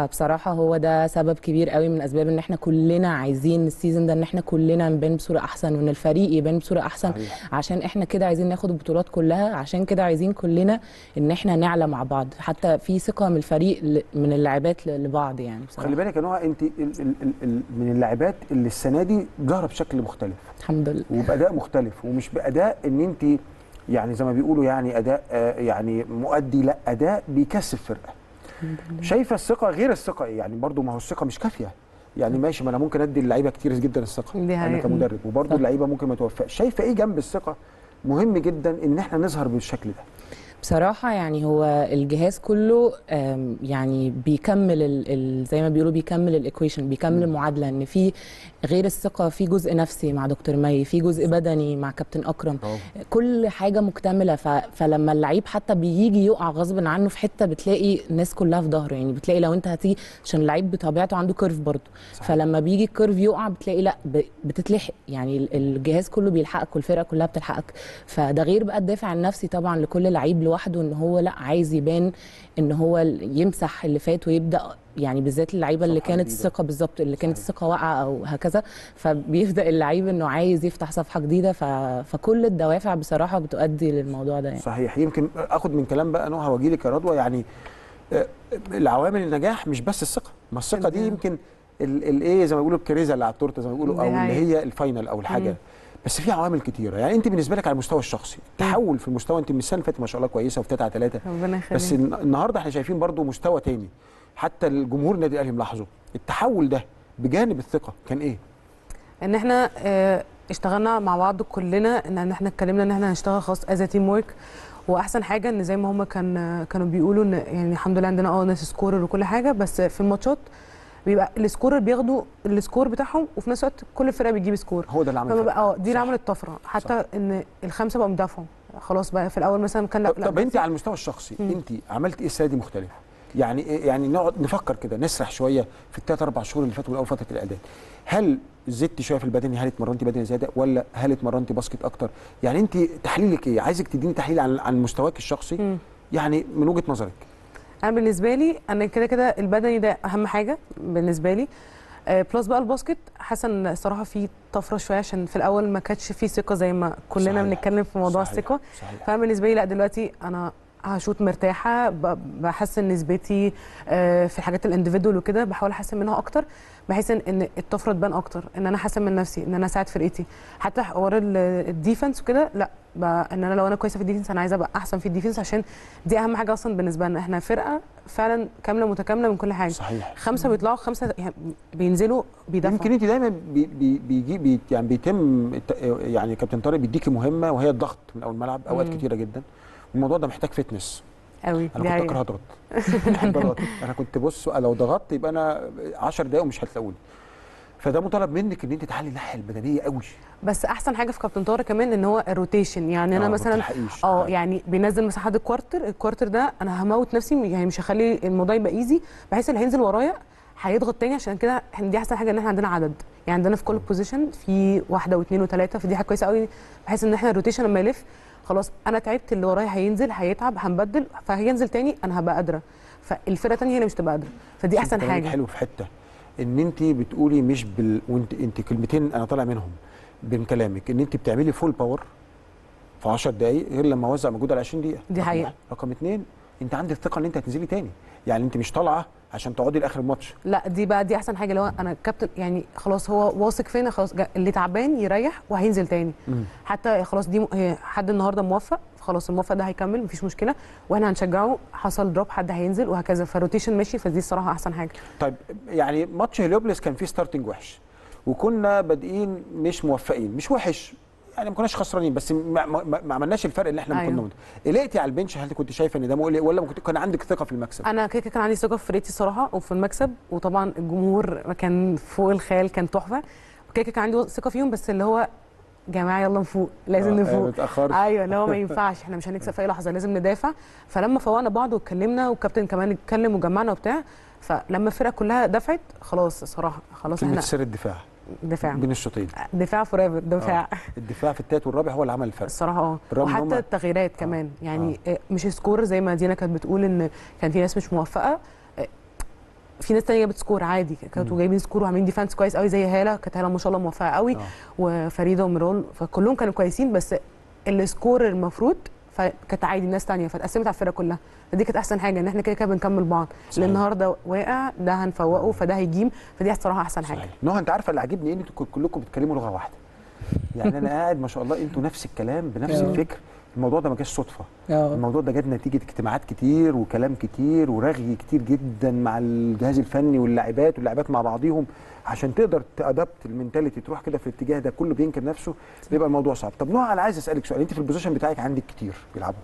فبصراحة هو ده سبب كبير قوي من أسباب إن إحنا كلنا عايزين ال season ده إن إحنا كلنا نبان بصورة أحسن وإن الفريق يبان بصورة أحسن. صحيح. عشان إحنا كده عايزين ناخد البطولات كلها عشان كده عايزين كلنا إن إحنا نعلى مع بعض. حتى في ثقة من الفريق من اللاعبات لبعض يعني بصراحة. خلي بالك يا نهى انت ال- ال- ال- من اللاعبات اللي السنة دي ظاهره بشكل مختلف. الحمد لله. وبأداء مختلف. ومش بأداء إن انت يعني زي ما بيقولوا يعني أداء آه، يعني مؤدي لأ أداء بيكسب فرقة. شايفة الثقة غير الثقة إيه؟ يعني برضو ما هو الثقة مش كافية. يعني ماشي ما أنا ممكن أدي اللعيبة كتير جدا الثقة أنا. كمدرب وبرضو. اللعيبة ممكن ما توفقش. شايفة إيه جنب الثقة؟ مهم جدا إن إحنا نظهر بالشكل ده. بصراحة يعني هو الجهاز كله يعني بيكمل ال زي ما بيقولوا بيكمل ال equation بيكمل المعادلة إن في غير الثقة في جزء نفسي مع دكتور مي في جزء بدني مع كابتن أكرم. كل حاجة مكتملة. ف فلما اللعيب حتى بيجي يقع غصب عنه في حتة بتلاقي الناس كلها في ظهره. يعني بتلاقي لو انت هتيجي عشان اللعيب بطبيعته عنده curve برضه. فلما بيجي ال curve يقع بتلاقي لأ بتتلحق. يعني ال- الجهاز كله بيلحقك والفرقة كلها بتلحقك. فده غير بقى الدافع النفسي طبعا لكل لعيب لوحده إن هو لأ عايز يبان إن هو يمسح اللي فات ويبدأ يعني بالذات اللعيبة اللي كانت. الثقه بالظبط اللي كانت. الثقه واقعة أو هكذا فبيبدأ اللعيب إنه عايز يفتح صفحة جديدة ف... فكل الدوافع بصراحة بتؤدي للموضوع ده يعني صحيح يمكن آخد من كلام بقى نهى واجي لك يا رضوى يعني آه، العوامل النجاح مش بس الثقة ما الثقة دي. يمكن الايه زي ما بيقولوا الكريزة اللي على التورتة زي ما بيقولوا أو اللي. هي ال final أو الحاجة مم. بس في عوامل كتيرة. يعني انت بالنسبة لك على المستوى الشخصي تحول في المستوى انت من السنة اللي فاتت ما شاء الله كويسة وفي 3 3 ربنا بس الن- النهارده إحنا شايفين برضو مستوى تاني. حتى الجمهور النادي الأهلي ملاحظه. التحول ده بجانب الثقة كان إيه؟ ان إحنا آه، اشتغلنا مع بعض كلنا ان إحنا اتكلمنا ان إحنا هنشتغل خلاص as teamwork واحسن حاجة ان زي ما هم كان كانوا بيقولوا ان يعني الحمد لله عندنا آه ناس scorer وكل حاجة بس في الماتشات بيبقى ال scorer بياخدوا ال score بتاعهم وفي نفس الوقت كل فرقه بتجيب score. هو ده اللي عمل آه دي اللي صح. عملت طفرة. حتى إن الخمسة بقوا مدافعوا خلاص بقى في الأول مثلا كان لا طب, لا طب انت على المستوى الشخصي مم. أنت عملت إيه السنة دي مختلف يعني إيه- يعني نقعد نفكر كده نسرح شوية في الثلاث أربع شهور اللي فاتوا من اول فترة الإعداد. هل زدتي شوية في البدني؟ هل اتمرنتي بدني زيادة؟ ولا هل اتمرنتي basket أكتر؟ يعني أنت تحليلك إيه؟ عايزك تديني تحليل عن عن مستواك الشخصي؟ مم. يعني من وجهة نظرك. أنا بالنسبة لي أنا كده كده البدني ده اهم حاجة بالنسبة لي. آه، plus بقى ال basket حاسه ان الصراحه في طفره شوية عشان في الأول ما كانتش في ثقه زي ما كلنا. بنتكلم في موضوع صحيح. الثقه. فانا بالنسبة لي لا دلوقتي أنا بشوط مرتاحه بحسن نسبتي آه، في الحاجات ال individual وكده بحاول احسن منها أكتر. بحيث ان إن الطفره تبان أكتر ان أنا احسن من نفسي ان أنا اساعد فرقتي. حتى حوار ال- ال defense وكده لا إن أنا لو أنا كويسة في ال defense أنا عايزة أبقى أحسن في ال defense عشان دي أهم حاجة أصلا بالنسبة لنا. إحنا فرقة فعلا كاملة متكاملة من كل حاجة. صحيح. خمسة بيطلعوا خمسة يعني بينزلوا بيدافعوا. يمكن انت دايما بي بي بيجي بي يعني بيتم يعني كابتن طارق بيديكي مهمة وهي الضغط من أول الملعب أوقات. كتيرة جدا. والموضوع ده محتاج fitness. قوي أنا كنت. اكره اضغط بحب اضغط أنا كنت بص لو ضغطت يبقى أنا 10 دقايق ومش هتلاقوني. فده مطالب منك إن أنت تعلي الناحية البدنيه قوي بس أحسن حاجة في كابتن طارق كمان إن هو ال rotation يعني أنا آه، مثلا بتلحقيش. آه آه. يعني بينزل مثلا حد ال quarter ال quarter ده أنا هموت نفسي يعني مش هخلي الموضوع يبقى easy بحيث اللي هينزل ورايا هيضغط تاني عشان كده دي أحسن حاجة إن إحنا عندنا عدد. يعني عندنا في كل position في واحدة واثنين وثلاثه فدي حاجة كويسة قوي بحيث إن إحنا ال rotation لما يلف خلاص أنا تعبت اللي ورايا هينزل هيتعب هنبدل فهينزل تاني أنا هبقى قادره فالفرقة تانية هي اللي مش تبقى قادره فدي أحسن حاجة. حلو في حتة. ان انت بتقولي مش بال one انت كلمتين أنا طالع منهم من كلامك ان انت بتعملي full power في 10 دقائق غير لما اوزع مجهود على 20 دقيقة دي. واحد. رقم اثنين انت عندك ثقه ان انت هتنزلي تاني يعني انت مش طالعة عشان تقعدي لآخر الماتش. لا دي بقى دي أحسن حاجة هو أنا الكابتن يعني خلاص هو واثق فينا خلاص اللي تعبان يريح وهينزل تاني. حتى خلاص دي حد النهارده موفق خلاص الموفق ده هيكمل مفيش مشكلة. وإحنا هنشجعه حصل drop حد هينزل وهكذا. فال rotation ماشي فدي الصراحة أحسن حاجة. طيب يعني ماتش هليوبلس كان فيه starting وحش وكنا بادئين مش موفقين مش وحش. يعني ما كناش خسرانين بس ما, ما, ما عملناش الفرق اللي إحنا أيوة. كنا قلقتي على ال bench هل كنت شايفه إن ده مقلق ولا كنت كان عندك ثقة في المكسب؟ أنا كده كان عندي ثقة في فرقتي الصراحه وفي المكسب وطبعا الجمهور كان فوق الخيال كان تحفة. وكده كده كان عندي ثقة فيهم بس اللي هو جماعة يلا نفوق لازم آه، نفوق. أيوه اللي هو ما ينفعش إحنا مش هنكسب في أي لحظة لازم ندافع. فلما فوقنا بعض واتكلمنا والكابتن كمان اتكلم وجمعنا وبتاع فلما الفرقة كلها دفعت خلاص الصراحه خلاص كلمة إحنا سر الدفاع. دفاع. بين الشوطين. دفاع forever دفاع. الدفاع في الثالث والرابع هو اللي عمل الفرق الصراحة آه. إن هم- وحتى التغييرات كمان. يعني آه. مش score زي ما دينا كانت بتقول إن كان في ناس مش موفقة. آه، في ناس تانية بت score عادي. كانوا جايبين score وعاملين defense كويس قوي زي هاله كانت هاله ما شاء الله موفقة قوي آه. وفريدة وميرول فكلهم كانوا كويسين. بس ال score المفروض فكانت عادي ناس تانية فاتقسمت على الفرقة كلها. فدي كانت أحسن حاجة إن إحنا كده كده بنكمل بعض. صحيح. لأن النهارده واقع ده هنفوقه فده هيجيم فدي الصراحة أحسن حاجة. صحيح. نهى أنت عارفة اللي عاجبني إيه إن أنتوا كلكم بتتكلموا لغة واحدة. يعني أنا قاعد ما شاء الله أنتوا نفس الكلام بنفس. الفكر. الموضوع ده ما جاش صدفة. آه. الموضوع ده جت نتيجة اجتماعات كتير وكلام كتير ورغي كتير جدا مع الجهاز الفني واللاعبات واللاعبات مع بعضيهم عشان تقدر ت adapt ال mentality تروح كده في الاتجاه ده كله بينكر نفسه بيبقى الموضوع صعب. طب نهى أنا عايز أسألك سؤال. أنت في ال position بتاعك عندك كتير بيلعبوا.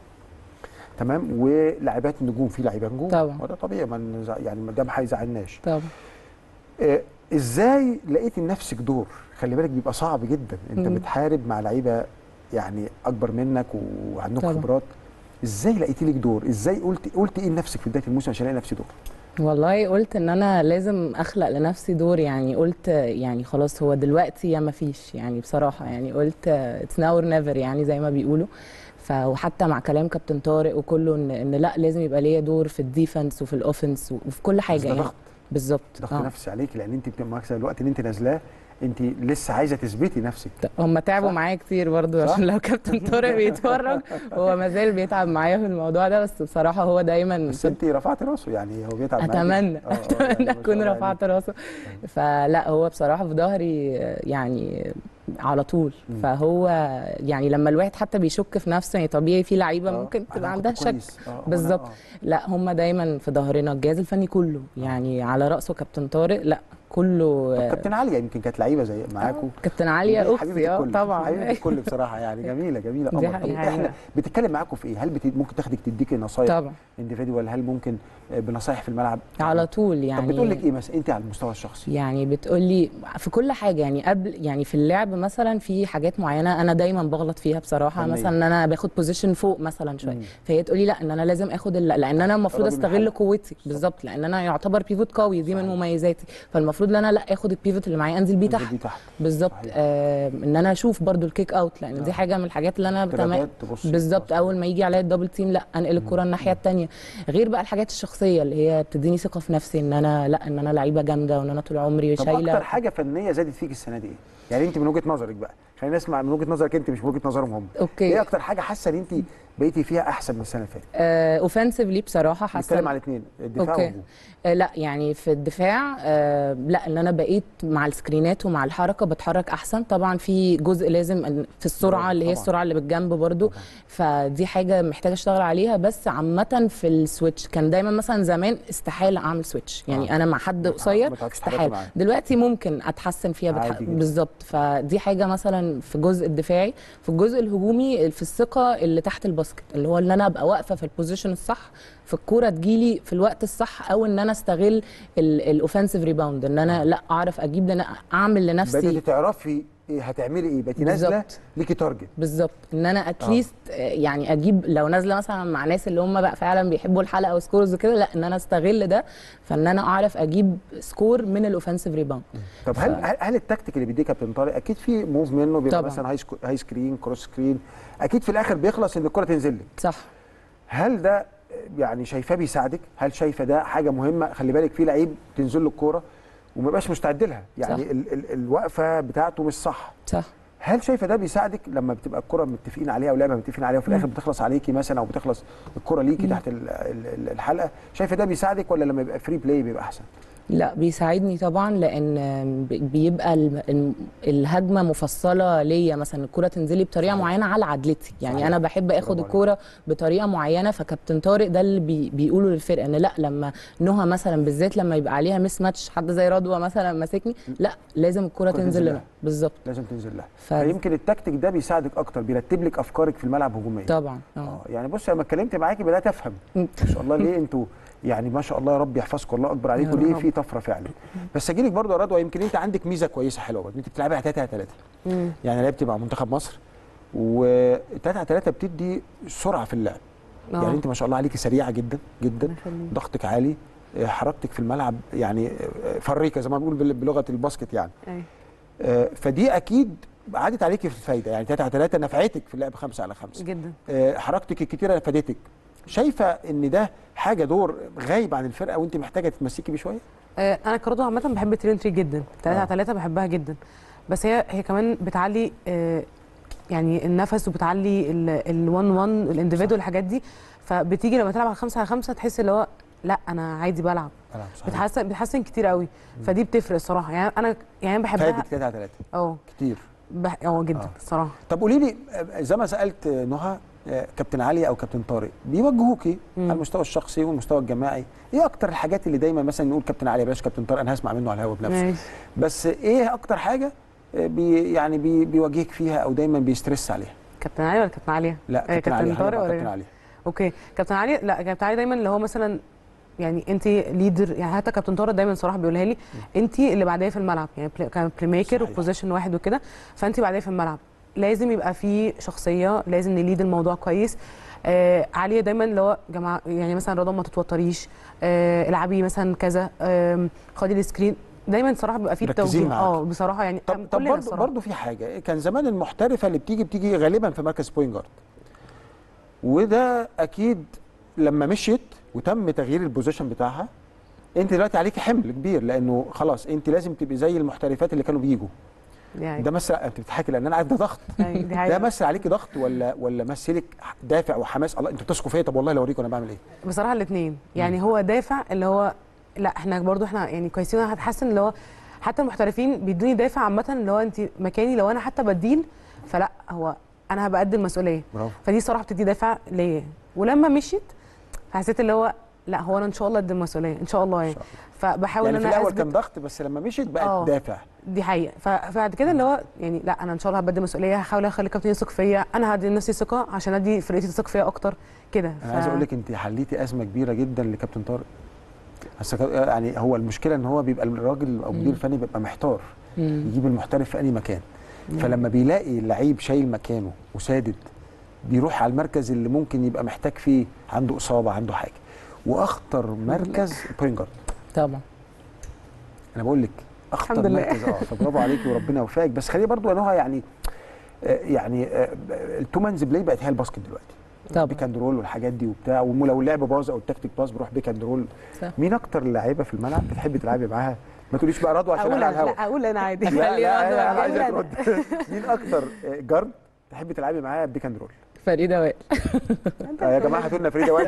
تمام؟ ولاعبات نجوم في لعيبه نجوم. طبعا. وده طبيعي ما يعني ده ما هيزعلناش. طبعا. آه، إزاي لقيتي لنفسك دور؟ خلي بالك بيبقى صعب جدا. أنت مم. بتحارب مع لعيبة يعني أكبر منك وعندهم. خبرات. إزاي لقيتي لك دور؟ إزاي قلت قلت إيه لنفسك في بداية الموسم عشان ألاقي نفسي دور؟ والله قلت إن أنا لازم أخلق لنفسي دور يعني. قلت يعني خلاص هو دلوقتي يا ما فيش يعني بصراحة يعني. قلت it's now or never يعني زي ما بيقولوا. ف وحتى مع كلام كابتن طارق وكله ان إن لأ لازم يبقى ليا دور في ال defense وفي ال offense وفي كل حاجة يعني. بالظبط. ضغط آه. نفسي عليك لأن أنت بتبقى الوقت اللي أنت نازلاه. انت لسه عايزة تثبتي نفسك هم تعبوا؟ معايا كتير برضو؟ عشان لو كابتن طارق بيتفرج هو ما زال بيتعب معايا في الموضوع ده بس بصراحة هو دايما بس انت رفعت راسه يعني هو بيتعب معاكي. أتمنى آه، يعني اتمنى شاء أكون الله رفعت راسه فلا هو بصراحة في ظهري يعني على طول مم. فهو يعني لما الواحد حتى بيشك في نفسه يعني طبيعي في لعيبة آه، ممكن تبقى عندها شك وأنا- بالظبط. لا هم دايما في ظهرنا الجهاز الفني كله يعني على رأسه كابتن طارق لا كله آه، كابتن عليا يمكن كانت لعيبة زي معاكم كابتن عليا دي أختي الكل. طبعا حبيبة الكل بصراحة يعني جميلة جميلة قمر. إحنا بتتكلم معاكم في إيه؟ هل بت... ممكن تاخدك تديكي نصايح طبعا انديفيدوال هل ممكن آه، بنصايح في الملعب؟ على طول طب يعني بتقول لك إيه مثلا أنت على المستوى الشخصي؟ يعني بتقولي في كل حاجة يعني قبل يعني في اللعب مثلا في حاجات معينة أنا دايما بغلط فيها بصراحة فنية. مثلا إن أنا باخد position فوق مثلا شوية. فهي تقولي لا إن أنا لازم آخد ال- لأن أنا المفروض أستغل. قوتي بالظبط لأن أنا يعتبر pivot قوي دي من. مميزاتي فالمفروض إن أنا لا آخد ال pivot اللي معايا أنزل بيه تحت تحت بالظبط. آه إن أنا أشوف برضو ال kick out لأن آه. دي حاجة من الحاجات اللي أنا بالظبط أول ما يجي عليا ال double team لا أنقل الكرة الناحية الثانية غير بقى الحاجات الشخصية اللي هي بتديني ثقة في نفسي إن أنا لأ إن أنا لعيبة جامدة وإن أنا طول عمري طب شايلة أكتر حاجة فنية زادت فيك السنة دي إيه؟ يعني أنت من وجهة نظرك بقى خلينا نسمع من وجهة نظرك أنت مش من وجهة نظرهم هم okay إيه أكتر حاجة حاسة إن أنت بقيتي فيها أحسن من السنة اللي فاتت؟ اوفنسively بصراحة حاسه نتكلم على الاثنين الدفاع okay. آه، لا يعني في الدفاع آه، لا إن أنا بقيت مع السكرينات ومع الحركة بتحرك أحسن. طبعا في جزء لازم في السرعة اللي هي طبعاً. السرعة اللي بالجنب برضو. فدي حاجة محتاجة أشتغل عليها. بس عامة في ال switch كان دايما مثلا زمان استحالة أعمل switch. يعني آه. أنا مع حد قصير استحالة. دلوقتي ممكن أتحسن فيها بتح... بالظبط. فدي حاجة مثلا في الجزء الدفاعي. في الجزء الهجومي في الثقة اللي تحت ال basket اللي هو ان أنا أبقى واقفة في ال position الصح في الكورة تجيلي في الوقت الصح أو إن أنا أستغل ال offensive rebound إن أنا لأ أعرف أجيب لنا أعمل لنفسي بدأتي تعرفي إيه هتعملي إيه؟ بقيتي نازلة. ليكي target بالظبط. إن أنا at least يعني أجيب لو نازلة مثلا مع ناس اللي هم بقى فعلا بيحبوا الحلقة و scorers وكده لأ إن أنا أستغل ده. فإن أنا أعرف أجيب score من ال offensive rebound طب هل هل- هل التكتيك اللي بيديه كابتن طارق أكيد في move منه بيبقى طبعاً. مثلا high high screen cross screen أكيد في الآخر بيخلص إن الكرة تنزل لك. صح. هل ده يعني شايفاه بيساعدك؟ هل شايفة ده حاجة مهمة؟ خلي بالك في لعيب تنزل له الكورة وما يبقاش مستعد لها يعني. ال ال الوقفة بتاعته مش صح. صح. هل شايفة ده بيساعدك لما بتبقى الكره متفقين عليها أو لعبه متفقين عليها وفي الآخر بتخلص عليكي مثلا أو بتخلص الكره ليكي تحت ال- ال- ال- الحلقة؟ شايفة ده بيساعدك ولا لما يبقى free play بيبقى أحسن؟ لا بيساعدني طبعا لأن بيبقى ال- ال- الهجمة مفصلة ليا. مثلا الكرة تنزلي بطريقة معينة على عدلتي. يعني صحيح. أنا بحب آخد الكوره بطريقة معينة فكابتن طارق ده اللي بي بيقوله للفرقة إن لا لما نهى مثلا بالذات لما يبقى عليها مس ماتش حد زي رضوى مثلا ماسكني لا لازم الكوره تنزل لها. بالظبط. لازم تنزل لها. ف- فيمكن التكتيك ده بيساعدك أكتر بيرتب لك أفكارك في الملعب هجوميا. طبعا. آه. آه يعني بص لما اتكلمت معاكي بدأت أفهم. ما شاء الله ليه أنتوا يعني ما شاء الله يا رب يحفظكم الله أكبر عليكم ليه. في طفرة فعلا. بس أجي لك برضه يا رضوى يمكن أنت عندك ميزة كويسة حلوة برضه. أنت بتلعبي على 3 على 3 يعني لعبتي مع منتخب مصر و 3 على 3 بتدي سرعة في اللعب. يعني أنت ما شاء الله عليكي سريعة جدا جدا. ضغطك عالي آه، حركتك في الملعب يعني آه، فريكه زي ما بنقول بلغة الباسكت يعني. آه، فدي أكيد عادت عليكي في الفايدة. يعني 3 على 3 نفعتك في اللعب 5 على 5 جدا. آه، حركتك الكتيرة فادتك شايفة إن ده حاجة دور غايب عن الفرقة وأنت محتاجة تتمسكي بيه شوية؟ آه، أنا كرضوى عامة بحب ال three on three جدا. 3 آه. على 3 بحبها جدا. بس هي هي كمان بتعلي آه، يعني النفس وبتعلي ال 1 1 ال individual الحاجات دي. فبتيجي لما تلعب على 5 على 5 تحس اللي هو لا أنا عادي بلعب. بتحسن بتحسن كتير قوي. فدي بتفرق الصراحة. يعني أنا يعني بحبها فادك 3 على 3 آه كتير. آه جدا آه. الصراحة. طب قولي لي آه، زي ما سألت آه، نهى آه، كابتن علي أو كابتن طارق بيوجهوكي. على المستوى الشخصي والمستوى الجماعي إيه أكتر الحاجات اللي دايما مثلا نقول كابتن علي بلاش كابتن طارق أنا هسمع منه على الهوا بنفسه ماشي بس إيه أكتر حاجة بي يعني بي بيواجهك فيها أو دايما بي stress عليها كابتن علي ولا كابتن عليا؟ لا آه، كابتن علي كابتن طارق هنبقى ولا كابتن؟ علي أوكي كابتن علي لا كابتن علي دايما اللي هو مثلا يعني انت leader يعني حتى كابتن طارق دايما صراحة بيقولها لي انت اللي بعديه في الملعب يعني كان playmaker. و position واحد وكده فانت بعديه في الملعب لازم يبقى في شخصية لازم ن lead الموضوع كويس. آه علي دايما اللي هو جماعة يعني مثلا رضا ما تتوتريش. آه العبي مثلا كذا. آه خدي ال screen. دايما صراحة بيبقى في معاكي. آه بصراحة يعني طب طب برضه. برضه في حاجة. كان زمان المحترفة اللي بتيجي بتيجي غالبا في مركز point guard وده أكيد لما مشيت وتم تغيير ال position بتاعها أنت دلوقتي عليكي حمل كبير لأنه خلاص أنت لازم تبقي زي المحترفات اللي كانوا بيجوا. ده مثل أنت بتضحكي لأن أنا عارف ده ضغط. أيوة، ده. مثل عليكي ضغط ولا ولا مثلك دافع وحماس؟ الله أنتوا بتثقوا فيا؟ طب والله لو أوريكم أنا بعمل إيه. بصراحة الاثنين يعني هو دافع اللي هو لا إحنا برضو إحنا يعني كويسين. أنا هتحسن اللي هو حتى المحترفين بيدوني دافع عامة اللي هو انت مكاني. لو أنا حتى بديل فلا هو أنا هبقى قد المسؤولية. برافو. فدي صراحة بتدي دافع ليا. ولما مشيت حسيت اللي هو لا هو أنا إن شاء الله قد المسؤوليه إن شاء الله يعني. فبحاول يعني إن في أنا الأول كان ضغط بس لما مشيت بقت آه. دافع. دي حقيقة. ف- فبعد كده اللي هو يعني لا أنا إن شاء الله هبدي مسؤولية هحاول أخلي الكابتن يثق فيا. أنا هدي لنفسي ثقة عشان أدي فرقتي تثق فيا أكتر كده. أنا عايز أقول لك أنت حليتي أزمة كبيرة جدا لكابتن طارق. بس يعني هو المشكلة إن هو بيبقى الراجل أو المدير الفني بيبقى محتار مم. يجيب المحترف في أي مكان. فلما بيلاقي اللعيب شايل مكانه وسادد بيروح على المركز اللي ممكن يبقى محتاج فيه عنده إصابة عنده حاجة. وأخطر مركز point guard طبعا. أنا بقول لك أخطر. مركز. آه فبرافو عليكي وربنا يوفقك. بس خليه برضو إن هو يعني آه، يعني آه، ال two man's play بقت هي ال basket دلوقتي. طبعا. pick and roll والحاجات دي وبتاع. ولو اللعب باظ أو التكتيك باظ بروح pick and roll صح. مين أكتر اللعيبه في الملعب بتحبي تلعبي معاها؟ ما تقوليش بقى رضوى عشان أنا على الهوا. لا أقول أنا عادي. لا لا خليها أنا رضوى. عايزك أقول ترد. مين أكتر؟ آه، guard تحبي تلعبي معاه pick and roll فريدة وائل. آه، يا جماعة هاتوا لنا فريدة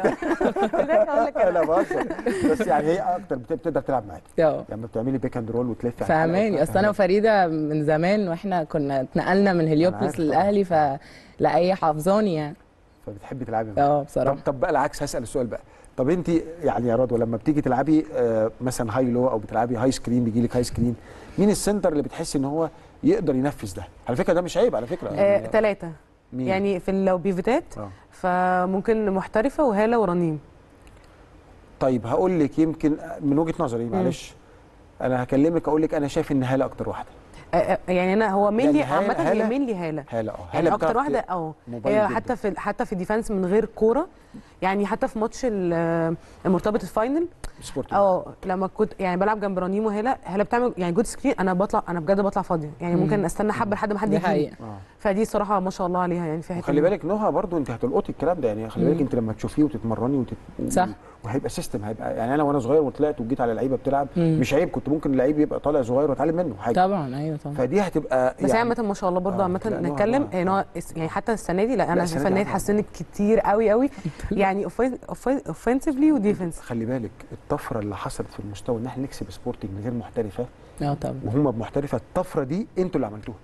لك لا بهزر. بس يعني هي أكتر بت- بتقدر تلعب معاكي يعني بتعملي pick and roll وتلفي وبتاع، أصل أنا وفريدة من زمان وإحنا كنا اتنقلنا من هليوبوليس. للأهلي فلا هي حافظاني يعني. فبتحبي تلعبي. آه طب بصراحة. طب بقى العكس هسأل السؤال بقى. طب أنت يعني يا رضوى لما بتيجي تلعبي آه، مثلا high low أو بتلعبي high screen بيجي لك high screen مين السنتر اللي بتحسي إن هو يقدر ينفذ ده؟ على فكرة ده مش عيب على فكرة. آه، ثلاثة مين؟ يعني في لو بيفيتات آه. فممكن محترفة وهالة ورنيم. طيب هقول لك يمكن من وجهة نظري معلش. أنا هكلمك أقول لك أنا شايف إن هالة أكتر واحدة. آه، آه، يعني أنا هو مينلي هالة- عامة هي هالة- مينلي هالة. هالة آه. يعني أكتر بتعرف واحدة ت- آه جداً. حتى في حتى في الديفenس من غير كورة يعني حتى في ماتش ال- المرتبط ال final آه لما كنت يعني بلعب جنب رنيم وهاله هاله بتعمل يعني good screen أنا بطلع أنا بجد بطلع فاضية. يعني ممكن أستنى حبة لحد ما حد يجي آه. فدي صراحة ما شاء الله عليها يعني في حتة وخلي بالك نهى برضو أنت هتلقطي الكلام ده يعني خلي بالك أنت لما تشوفيه وتتمرني وتت... صح. وهيبقى system هيبقى يعني أنا وأنا صغير وطلعت وجيت على لعيبة بتلعب مم. مش عيب كنت ممكن اللعيب يبقى طالع صغير وأتعلم منه حاجة. طبعا أيوه طبعا. فدي هتبقى بس يعني عامة ما شاء الله برضه آه، نوع- نتكلم. يعني يعني حتى السنة دي لأ أنا السنة شايفة إن دي هي. اتحسنت كتير قوي قوي. يعني اوفنسively وديفنس خلي بالك الطفرة اللي حصلت في المستوى إن إحنا نكسب سبورتنج من غير محترفة آه طبعا. وهم بمحترفة الطفرة دي أنتوا اللي عملتوها.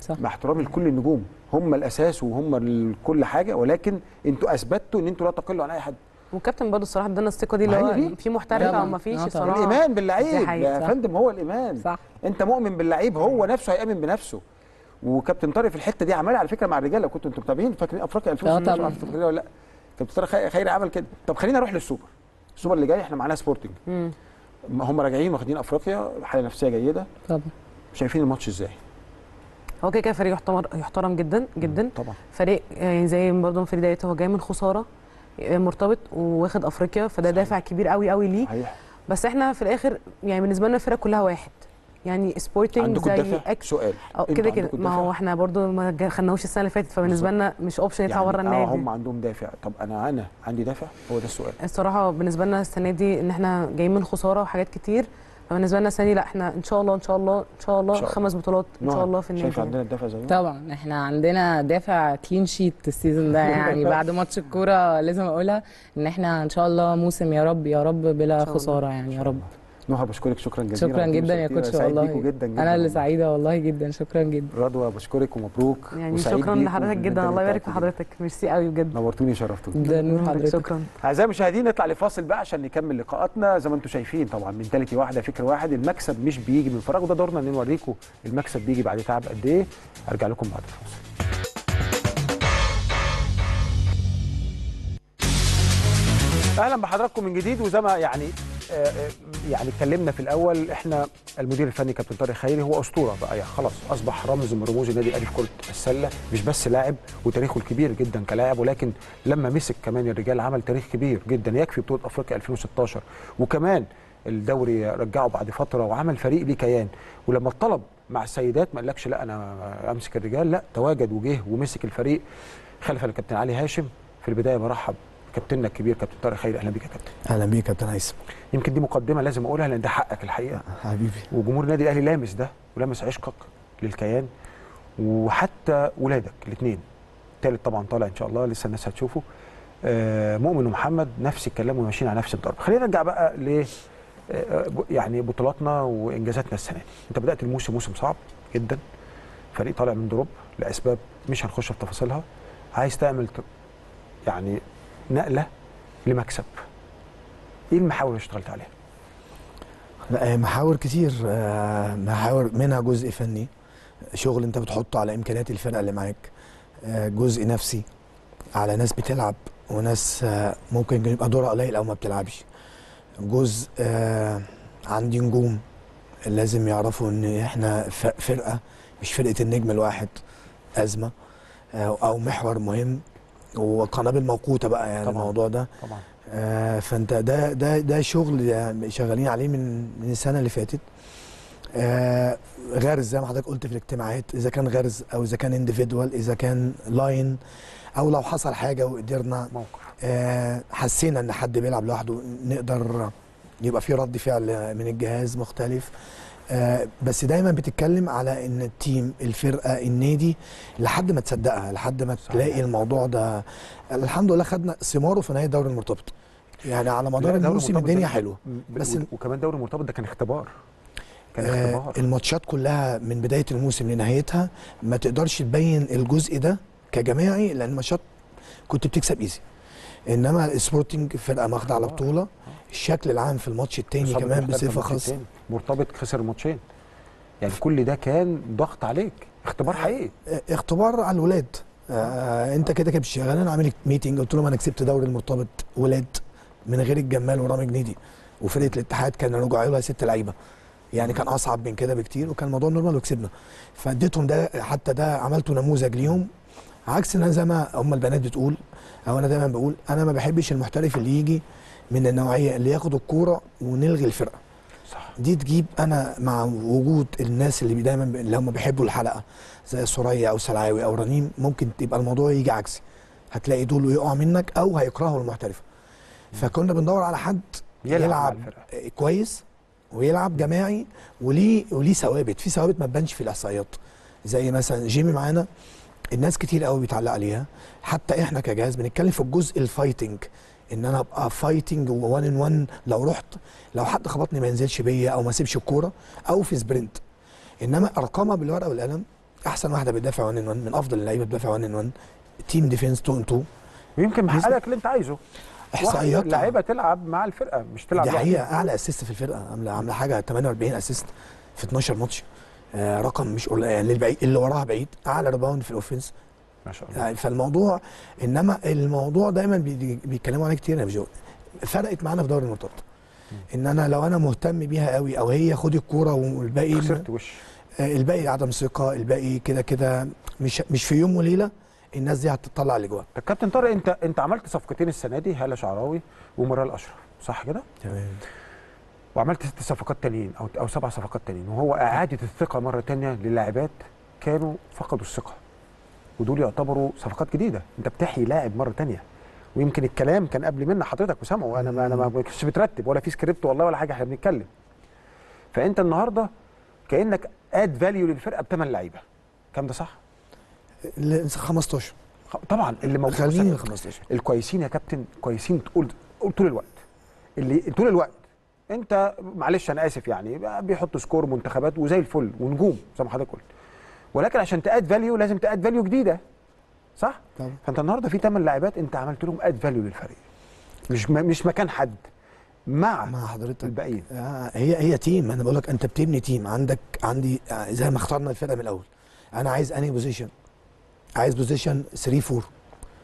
صح. مع احترامي لكل النجوم هم الأساس وهم كل حاجة ولكن أنتوا اثبتوا إن أنتوا لا تقلوا عن أي حد. والكابتن برضه الصراحة ادانا الثقة دي اللي هو دي. في محترف طبعاً. أو ما فيش طبعاً. الصراحة. الإيمان باللعيب. يا. فندم هو الإيمان. صح. انت مؤمن باللعيب هو نفسه هيامن بنفسه. وكابتن طارق في الحتة دي عملها على فكرة مع الرجالة كنتوا أنتوا متابعين فاكرين أفريقيا 2016 طبعاً. عارف فاكرين ولا لأ؟ كابتن خيري عمل كده. طب خلينا نروح للسوبر. السوبر اللي جاي إحنا معانا سبورتنج. هم راجعين واخدين أفريقيا حالة نفسية جيدة. طبعا. شايفين الماتش إزاي؟ هو كده كده فريق يحترم يحترم جدا جدا. طبعا. فريق يعني زي برضه ما فريق دايت هو جاي من خسارة آه، مرتبط وواخد أفريقيا فده دافع كبير قوي قوي ليه. صحيح. بس إحنا في الآخر يعني بالنسبة لنا الفرق كلها واحد. يعني سبورتنج عندكم زي دافع إكس سؤال. كده كده. ما هو؟ إحنا برضو ما خدناهوش السنة اللي فاتت فبالنسبة لنا مش option يطلع بره آه النادي. هم عندهم دافع. طب أنا أنا عندي دافع؟ هو ده السؤال. الصراحة بالنسبة لنا السنة دي إن إحنا جايين من خسارة وحاجات كتير. فبالنسبة لنا السنة دي لأ إحنا إن شاء الله إن شاء الله إن شاء الله إن شاء الله. خمس بطولات إن شاء الله في النادي. شايف عندنا الدافع زي طبعا. إحنا عندنا دافع clean sheet ال season ده. يعني بعد ماتش الكورة لازم أقولها إن إحنا إن شاء الله موسم يا رب يا رب بلا. خسارة يعني يا رب. نهى بشكرك شكرا جزيلا. شكرا جدا يا coach والله. جدا جدا. أنا اللي. سعيدة والله جدا. شكرا جدا. رضوى بشكرك ومبروك. يعني وسعيد شكرا لحضرتك جدا. الله يبارك في. حضرتك. ميرسي قوي بجد. نورتوني شرفتوني ده نور حضرتك. شكرا. أعزائي المشاهدين نطلع لفاصل بقى عشان نكمل لقاءاتنا. زي ما أنتم شايفين طبعا mentality واحدة فكر واحد. المكسب مش بيجي من فراغ وده دورنا إن نوريكم المكسب بيجي بعد تعب قد إيه. أرجع لكم بعد الفاصل. أهلا بحضراتكم من جديد وزي ما يعني آه، آه، يعني اتكلمنا في الأول إحنا المدير الفني كابتن طارق خيري هو أسطورة بقى يعني خلاص أصبح رمز من رموز النادي الأهلي في كرة السلة مش بس لاعب وتاريخه الكبير جدا كلاعب ولكن لما مسك كمان الرجال عمل تاريخ كبير جدا يكفي بطولة أفريقيا 2016 وكمان الدوري رجعه بعد فترة وعمل فريق ليه كيان ولما اتطلب مع السيدات ما قالكش لا أنا أمسك الرجال لا تواجد وجه ومسك الفريق خلف الكابتن علي هاشم في البداية برحب كابتننا الكبير كابتن طارق خيري أهلا بيك يا كابتن. أهلا بيك يا كابتن هيثم. يمكن دي مقدمة لازم أقولها لأن ده حقك الحقيقة. حبيبي. وجمهور النادي الأهلي لامس ده ولامس عشقك للكيان وحتى ولادك الاثنين الثالث طبعا طالع إن شاء الله لسه الناس هتشوفه. آه، مؤمن ومحمد نفس الكلام وماشيين على نفس الضرب خلينا نرجع بقى ل آه، يعني بطولاتنا وإنجازاتنا السنة دي. أنت بدأت الموسم موسم صعب جدا. فريق طالع من دروب لأسباب مش هنخش في تفاصيلها. عايز تعمل يعني نقلة لمكسب. إيه المحاور اللي اشتغلت عليها؟ لا، محاور كتير آه، محاور منها جزء فني شغل أنت بتحطه على إمكانيات الفرقة اللي معاك آه، جزء نفسي على ناس بتلعب وناس آه، ممكن يبقى دورها قليل أو ما بتلعبش. جزء آه، عندي نجوم لازم يعرفوا إن إحنا فرقة مش فرقة النجم الواحد أزمة آه، أو محور مهم وقنابل موقوتة بقى يعني طبعاً. الموضوع ده. طبعا. آه، فانت ده ده ده شغل يعني شغالين عليه من من السنة اللي فاتت. آه، غرز زي ما حضرتك قلت في الاجتماعات إذا كان غرز أو إذا كان individual إذا كان line أو لو حصل حاجة وقدرنا آه، حسينا إن حد بيلعب لوحده نقدر يبقى في رد فعل من الجهاز مختلف. بس دايما بتتكلم على إن التيم الفرقة النادي لحد ما تصدقها لحد ما صحيح. تلاقي الموضوع ده. الحمد لله خدنا ثماره في نهاية الدوري المرتبط. يعني على مدار الموسم الدنيا حلوة. بس وكمان دوري مرتبط ده كان اختبار. كان آه اختبار. الماتشات كلها من بداية الموسم لنهايتها ما تقدرش تبين الجزء ده كجماعي لأن الماتشات كنت بتكسب easy إنما السبورتنج فرقة ماخدة على بطولة الشكل العام في الماتش التاني إصابة كمان بصفة خاصة. مرتبط خسر ماتشين. يعني كل ده كان ضغط عليك. اختبار حقيقي. آه، اختبار على الولاد. آه انت كده كده مش شغال. أنا عامل meeting قلت لهم أنا كسبت دوري المرتبط ولاد من غير الجمال ورامي جنيدي. وفرقة الاتحاد كان رجعوا لها ست لعيبة. يعني كان أصعب من كده بكتير وكان الموضوع normal وكسبنا. فاديتهم ده حتى ده عملته نموذج ليهم. عكس إن أنا زي ما هم البنات بتقول أو أنا دايما بقول أنا ما بحبش المحترف اللي يجي من النوعية اللي ياخد الكورة ونلغي الفرقة. دي تجيب أنا مع وجود الناس اللي دايما اللي هم بيحبوا الحلقة زي سوريا أو سلعاوي أو رنيم ممكن تبقى الموضوع يجي عكسي. هتلاقي دول يقع منك أو هيكرهوا المحترف فكنا بندور على حد يلعب يلعب. كويس ويلعب جماعي وليه وليه ثوابت. في ثوابت ما تبانش في الإحصائيات. زي مثلا جيمي معانا الناس كتير قوي بيتعلق عليها. حتى إحنا كجهاز بنتكلم في الجزء ال fighting إن أنا أبقى fighting one on one لو رحت لو حد خبطني ما ينزلش بيا أو ما اسيبش الكورة أو في sprint إنما أرقامها بالورقة والقلم أحسن واحدة بتدافع 1 on 1 من أفضل اللعيبة بتدافع 1 on 1 team defense 2 on 2 ويمكن محقق لك اللي أنت عايزه. إحصائيات اللعيبة تلعب مع الفرقة مش تلعب دي. حقيقة أعلى assist في الفرقة. عامله عاملة حاجة 48 assist في 12 ماتش. آه رقم مش قليل يعني البعيد اللي وراها بعيد. أعلى rebound في ال offense ما شاء الله. يعني فالموضوع إنما الموضوع دايما بي- بيتكلموا عليه كتير يا فرقت معانا في دوري المرتبط إن أنا لو أنا مهتم بيها قوي أو هي خد الكورة والباقي خسرت وش؟ آه، الباقي عدم ثقة الباقي كده كده مش مش في يوم وليلة الناس دي هتطلع الاجوان طب كابتن طارق أنت أنت عملت صفقتين السنة دي هالة شعراوي ومرال أشرف صح كده؟ تمام. وعملت ست صفقات تانيين أو أو سبع صفقات تانيين وهو إعادة الثقة مرة تانية للاعبات كانوا فقدوا الثقة. ودول يعتبروا صفقات جديدة. انت بتحيي لاعب مرة تانية. ويمكن الكلام كان قبل منا حضرتك وسامعه. وأنا ما أنا ما كنتش مترتب ولا في سكريبت والله ولا حاجة إحنا بنتكلم. فأنت النهارده كأنك add value للفرقة بثمان لعيبة. كام ده صح؟ ال 15 خ- طبعا اللي موجود ال 15 الكويسين يا كابتن كويسين تقول طول الوقت. اللي طول الوقت. انت معلش أنا آسف يعني بيحطوا score منتخبات وزي الفل ونجوم زي ما حضرتك قلت. ولكن عشان ت add value لازم ت add value جديدة. صح؟ طبعا. فأنت النهارده في ثمان لاعبات أنت عملت لهم add value للفريق. مش م- مش مكان حد. مع مع حضرتك. الباقيين آه، هي هي team أنا بقول لك أنت بتبني team عندك عندي آه، زي ما اخترنا الفرقة من الأول. أنا عايز انهي بوزيشن عايز بوزيشن 3 4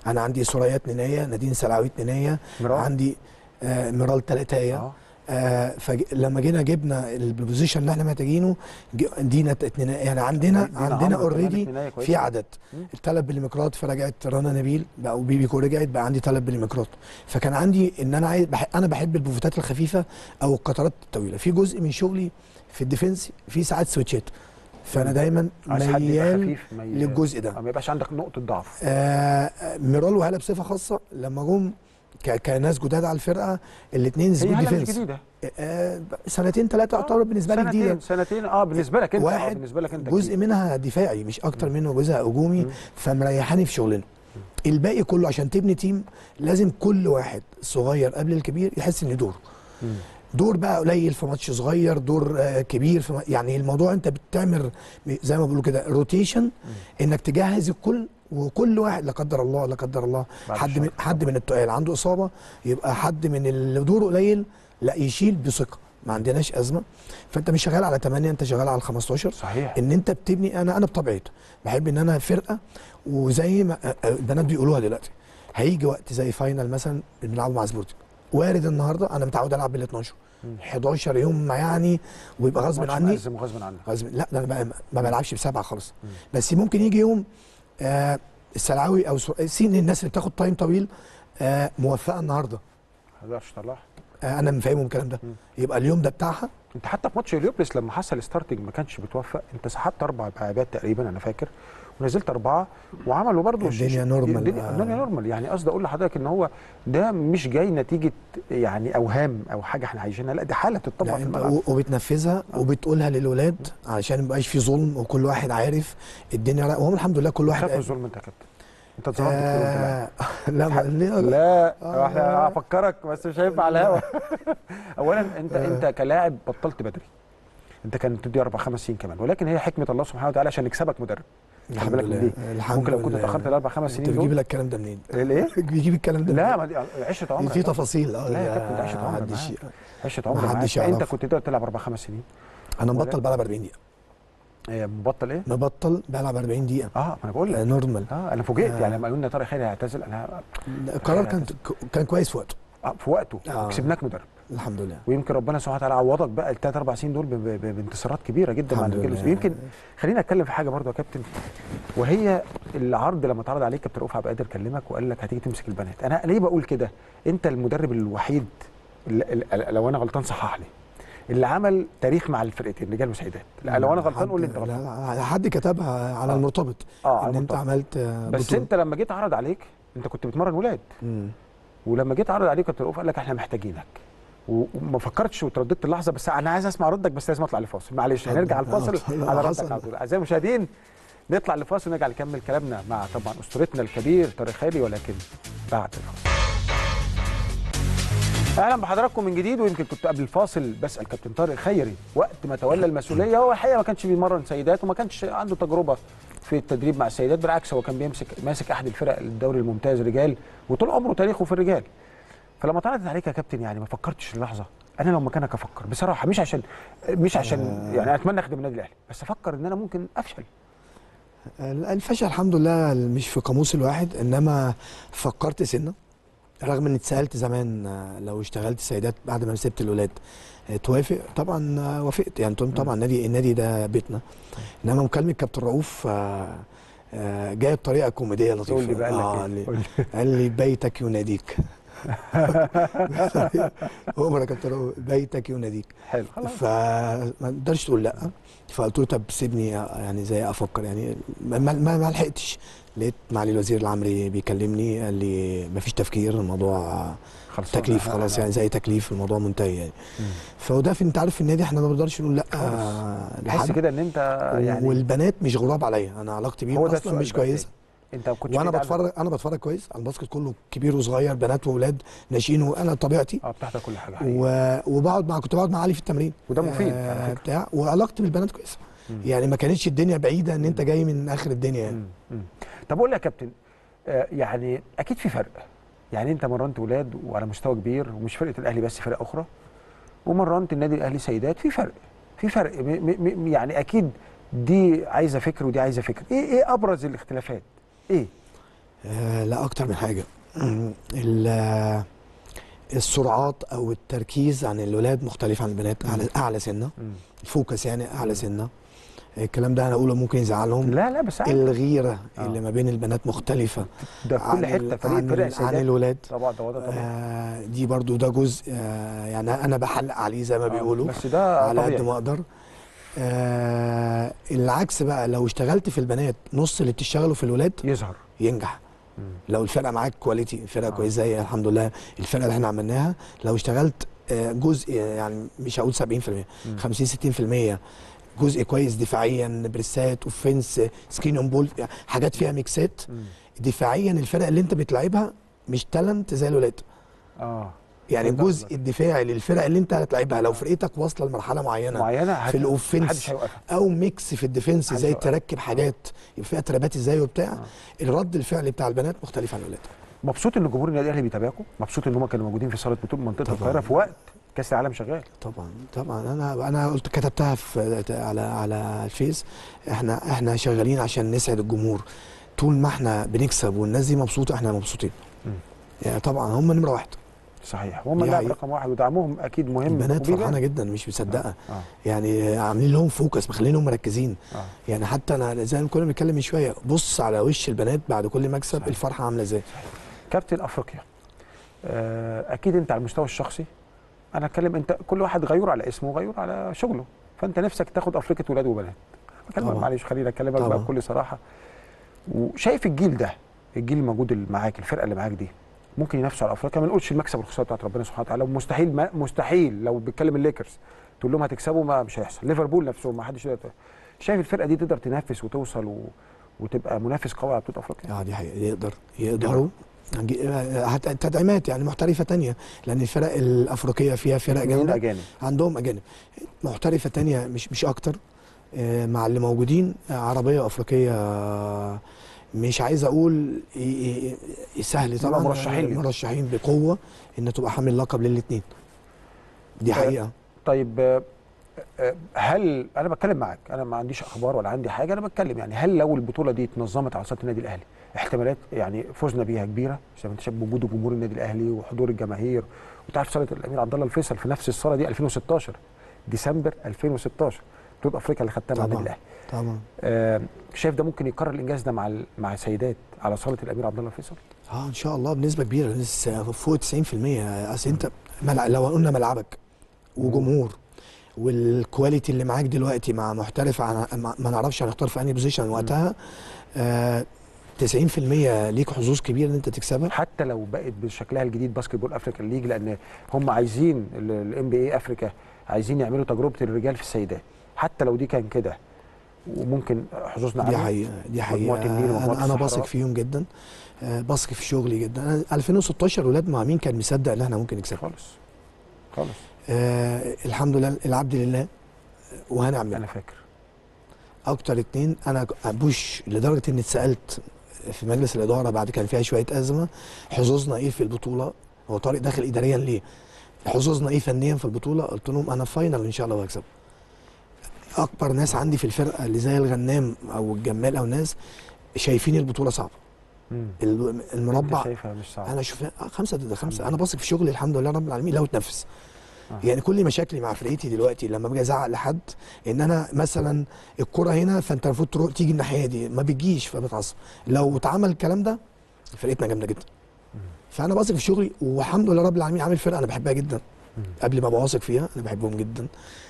أنا عندي سوريات نينية نادين سلعويت نينية. عندي آه ميرال تلاتايه آه. آه فلما جينا جبنا البوزيشن اللي إحنا محتاجينه دينا اتنين يعني عندنا عندنا اوريدي. في عدد. الثلاث بليمقراط فرجعت رنا نبيل بقى وبيبي كو رجعت بقى عندي ثلاث بليمقراط فكان عندي ان أنا عايز بح أنا بحب البوفتات الخفيفة أو القطرات الطويلة. في جزء من شغلي في ال defense في ساعات switchات. فأنا دايما ميال للجزء ده. ما يبقاش عندك نقطة ضعف. آه ميرال وهلا بصفة خاصة لما جم كناس جداد على الفرقة الاثنين speed مش defense جديدة. آه سنتين ثلاثة يعتبر بالنسبة لي سنتين جديدة. سنتين آه بالنسبة لك أنت آه واحد بالنسبة لك أنت جزء. منها دفاعي مش أكتر منه جزء هجومي. فمريحاني في شغلنا. الباقي كله عشان تبني team لازم كل واحد صغير قبل الكبير يحس إن دوره. دور بقى قليل في ماتش صغير دور آه كبير في يعني الموضوع أنت بتعمل زي ما بيقولوا كده روتيشن إنك تجهز الكل وكل واحد لا قدر الله لا قدر الله. حد. من حد من التقال. عنده إصابة يبقى حد من اللي دوره قليل لا يشيل بثقة. ما عندناش أزمة. فأنت مش شغال على 8 أنت شغال على 15 صحيح. إن أنت بتبني أنا أنا بطبيعتي بحب إن أنا فرقة وزي ما البنات بيقولوها دلوقتي. هيجي وقت زي final مثلا بنلعبه مع سبورتنج وارد النهارده أنا متعود ألعب بال 12 11 يوم يعني ويبقى غصب عني. وغصب عنك غصب لا ده أنا ما بلعبش بسبعة خالص. بس ممكن يجي يوم آه السلعوي أو س ين الناس اللي بتاخد time طويل آه موفقة النهارده. ما تقدرش تطلعها آه أنا مفهمهم الكلام ده. يبقى اليوم ده بتاعها؟ أنت حتى في ماتش اليوبلس لما حصل starting ما كانش بتوفق. أنت سحبت أربع لاعبات تقريبا أنا فاكر. ونزلت أربعة وعملوا برضه الدنيا normal. الدنيا, آه. الدنيا normal يعني قصدي أقول لحضرتك إن هو ده مش جاي نتيجة يعني أوهام أو حاجة إحنا عايشينها لأ دي حالة بتطبق لا في الملعب. وبتنفذها وبتقولها للولاد علشان ما يبقاش في ظلم وكل واحد عارف الدنيا وهم الحمد لله كل واحد خاف الظلم أنت يا كابتن. أنت اتظلمت. آه لا ما- ليه- لا. آه. إحنا هفكرك بس مش هينفع على الهوا. اولا أنت أنت كلاعب بطلت بدري. أنت كان تدي أربع خمس سنين كمان. ولكن هي حكمة الله سبحانه وتعالى عشان يكسبك مدرب. الحمد بالك لله دي الحمد ممكن لو كنت. اتأخرت الأربع خمس انت سنين بتجيب دول لك الكلام ده منين؟ الايه؟ بيجيب الكلام ده لا؟ ما دي عشرة عمر في تفاصيل آه لا يا كابتن عشره عمر محدش-. عشرة عمر محدش معاك. أنت. كنت تقدر تلعب أربع خمس سنين أنا مبطل بلعب 40 دقيقة إيه، مبطل إيه؟ مبطل بلعب 40 دقيقة آه ما أنا بقول آه، لك نورمال آه أنا فوجئت آه. يعني لما قالوا لنا طارق خيري هيعتزل أنا القرار كان كان كويس في وقته آه في وقته آه. كسبناك مدرب الحمد لله ويمكن ربنا سبحانه وتعالى عوضك بقى الثلاث أربع سنين دول بانتصارات كبيرة جدا مع لله. يمكن خلينا أتكلم في حاجة برضو يا كابتن وهي العرض لما اتعرض عليك كابتن رؤوف عبد القادر كلمك وقال لك هتيجي تمسك البنات أنا ليه بقول كده أنت المدرب الوحيد لو أنا غلطان صحح لي اللي عمل تاريخ مع الفرقتين رجال وسيدات لو أنا غلطان قول لي أنت غلطان لا، حد كتبها على آه. المرتبط آه إن أنت. عملت بس بطولة. أنت لما جيت عرض عليك أنت كنت بتمرن ولاد مم. ولما جيت عرض عليك كابتن رؤوف قال لك إحنا محتاجينك وما فكرتش وترددت اللحظة بس أنا عايز أسمع ردك بس لازم أطلع لفاصل. معلش هنرجع اتفضل. على. ردك على طول. أعزائي المشاهدين نطلع لفاصل ونرجع نكمل كلامنا مع طبعا اسطورتنا الكبير طارق خالي ولكن بعد الفاصل. أهلا بحضراتكم من جديد ويمكن كنت قبل الفاصل بسأل كابتن طارق خيري. وقت ما تولى المسؤولية هو الحقيقة ما كانش بيمرن سيدات وما كانش عنده تجربة في التدريب مع السيدات بالعكس هو كان بيمسك ماسك أحد الفرق الدوري الممتاز رجال وطول عمره تاريخه في الرجال. فلما طلعت عليك يا كابتن يعني ما فكرتش لحظه أنا لو مكانك أفكر بصراحة مش عشان مش عشان يعني أتمنى أخدم النادي الأهلي بس أفكر إن أنا ممكن أفشل. الفشل الحمد لله مش في قاموس الواحد إنما فكرت سنة رغم إني اتسألت زمان آه، لو اشتغلت سيدات بعد ما سبت الولاد آه، توافق؟ طبعا آه، وافقت. يعني طبعا النادي النادي ده بيتنا. إنما مكالمة كابتن رؤوف آه، آه، جاية بطريقة كوميدية لطيفة. تقول لي بقى آه، إيه؟ قال لي بيتك يناديك. هو كابتن رؤوف بيتك يناديك. حلو. خلاص فما تقدرش تقول لأ. فقلت له طب سيبني يعني زي أفكر يعني ما, ما, لحقتش. لقيت معالي الوزير العمري بيكلمني قال لي ما فيش تفكير الموضوع خلصان. تكليف خلاص يعني زي تكليف الموضوع منتهي يعني. فوده في أنت عارف في النادي إحنا ما بنقدرش نقول لأ تحس كده إن أنت يعني والبنات مش غراب عليا أنا علاقتي بيهم أصلا مش كويسة. انت كنت وأنا بتفرج أنا بتفرج كويس. على الباسكت كله كبير وصغير بنات واولاد ناشئين وأنا طبيعتي. آه بتحضر كل حاجة. حقيقي. و... وبقعد مع كنت بقعد مع علي في التمرين. وده مفيد آه. بتاع وعلاقتي بالبنات كويسة. يعني ما كانتش الدنيا بعيدة إن أنت جاي من آخر الدنيا يعني. طب قول لي يا كابتن آه، يعني أكيد في فرق. يعني أنت مرنت ولاد وعلى مستوى كبير ومش فرقة الأهلي بس فرق أخرى. ومرنت النادي الأهلي سيدات في فرق. في فرق. م م يعني أكيد دي عايزة فكر ودي عايزة فكر. إيه إيه أبرز الاختلافات؟ إيه؟ آه لا أكتر من حاجة. ال- السرعات أو التركيز عن الولاد مختلف عن البنات أعلى أعلى سنة. الفوكس يعني أعلى سنة. الكلام ده أنا أقوله ممكن يزعلهم. لا لا بس عادي. الغيرة آه. اللي ما بين البنات مختلفة ده في كل حتة فريق عن ال- عن الولاد. طبعا ده طبعا. آه دي برضو ده جزء آه يعني أنا بحلق عليه زي ما آه، بيقولوا. بس ده على قد ما أقدر. آه العكس بقى لو اشتغلت في البنات نص اللي بتشتغلوا في الولاد يظهر. ينجح. مم. لو الفرقة معاك quality الفرقه آه. كويسة زي الحمد لله الفرقة اللي إحنا عملناها. لو اشتغلت آه، جزء يعني مش هقول 70% 50 60% جزء كويس دفاعيا pressات offense screen on ball يعني حاجات فيها mixات مم. دفاعيا الفرق اللي انت بتلعبها مش talent زي الولاد. آه. يعني الجزء. الدفاعي للفرق اللي انت هتلعبها لو فرقتك واصلة لمرحلة معينة معينة في ال offense أو mix في ال defense زي. تركب حاجات يبقى فيها trapات إزاي وبتاع. آه. الرد الفعلي بتاع البنات مختلف عن الولاد. مبسوط إن جمهور النادي الأهلي بيتابعكم. مبسوط إن هم كانوا موجودين في صالة بطولة منطقة. القاهرة في وقت كأس العالم شغال. طبعا طبعا. أنا أنا قلت كتبتها في على على الفيس. إحنا إحنا شغالين عشان نسعد الجمهور. طول ما إحنا بنكسب والناس دي مبسوطة إحنا مبسوطين. يعني طبعا هم نمرة واحد. صحيح. هم دي اللاعب. رقم واحد ودعمهم أكيد مهم البنات. فرحانة جدا مش مصدقة. آه. يعني عاملين لهم فوكس مخلينهم مركزين. آه. يعني حتى أنا زي ما كنا بنتكلم من شوية بص على وش البنات بعد كل مكسب صحيح. الفرحة عاملة إزاي. كابتن أفريقيا آه، أكيد أنت على المستوى الشخصي. أنا أتكلم أنت كل واحد غيور على اسمه وغيور على شغله. فأنت نفسك تاخد أفريقيا ولاد وبنات. بكلمك طبعا. معلش خليني أكلمك بقى. بكل صراحة. وشايف الجيل ده الجيل الموجود اللي معاك الفرقة اللي معاك دي ممكن ينافسوا على أفريقيا. ما نقولش المكسب والخسارة بتاعت ربنا سبحانه وتعالى. ومستحيل ما مستحيل. لو بيتكلم الليكرز تقول لهم هتكسبوا ما مش هيحصل. ليفربول نفسهم ما حدش يقدر شايف الفرقة دي تقدر تنافس وتوصل و... وتبقى منافس قوي على بطولة أفريقيا؟ آه دي حقيقة. يقدر يقدروا. هت- تدعيمات يعني محترفة تانية. لأن الفرق الأفريقية فيها فرق جامدة. أجانب. عندهم أجانب. محترفة تانية مش مش أكتر. آه، مع اللي موجودين آه، عربية وافريقيه آه، مش عايز أقول سهل طبعا مرشحين. مرشحين بقوة إن تبقى حامل لقب للاثنين دي آه، حقيقة. طيب آه، آه، هل أنا بتكلم معاك أنا ما عنديش أخبار ولا عندي حاجة أنا بتكلم يعني هل لو البطولة دي اتنظمت على صالة النادي الأهلي احتمالات يعني فوزنا بيها كبيرة ما أنت شايف بوجود جمهور النادي الأهلي وحضور الجماهير وتعرف صالة الأمير عبد الله الفيصل في نفس الصالة دي 2016 ديسمبر 2016 بطولة أفريقيا اللي خدتها مع النادي الاهلي طبعا. آه، شايف ده ممكن يكرر الإنجاز ده مع مع السيدات على صاله الأمير عبد الله الفيصل؟ آه إن شاء الله بنسبة كبيرة لسه فوق 90% أصل أنت ملع... لو قلنا ملعبك وجمهور وال quality اللي معاك دلوقتي مع محترف عن... ما ما نعرفش هنختار في أنهي position وقتها آه 90% ليك حظوظ كبيرة إن أنت تكسبها. حتى لو بقت بشكلها الجديد Basketball Africa League لأن هم عايزين ال NBA Africa عايزين يعملوا تجربة الرجال في السيدات. حتى لو دي كان كده وممكن حظوظنا دي. حقيقة دي حقيقة. أنا, أنا بثق. فيهم جدا. آه، بثق في شغلي جدا. أنا 2016 ولاد مع مين كان مصدق إن إحنا ممكن نكسب خالص. خالص. آه الحمد لله العبد لله وهنعمل. أنا فاكر. أكتر اتنين أنا بوش لدرجة إني اتسألت في مجلس الإدارة بعد كان فيها شوية أزمة حظوظنا إيه في البطولة؟ هو طارق داخل اداريا ليه؟ حظوظنا إيه فنيا في البطولة؟ قلت لهم أنا final ان شاء الله وهكسب أكبر ناس عندي في الفرقة اللي زي الغنام أو الجمال أو ناس شايفين البطولة صعبة. المربع شايفها مش صعب أنا شوف خمسة ضد خمسة. أنا بثق في شغلي الحمد لله رب العالمين لو اتنفس آه. يعني كل مشاكلي مع فرقتي دلوقتي لما باجي أزعق لحد إن أنا مثلا الكرة هنا فأنت المفروض تروح تيجي الناحية دي ما بتجيش فبتعصب. لو اتعمل الكلام ده فرقتنا جامدة جدا. فأنا بثق في شغلي والحمد لله رب العالمين عامل فرقة أنا بحبها جدا. قبل ما أبقى واثق فيها أنا بحبهم جدا.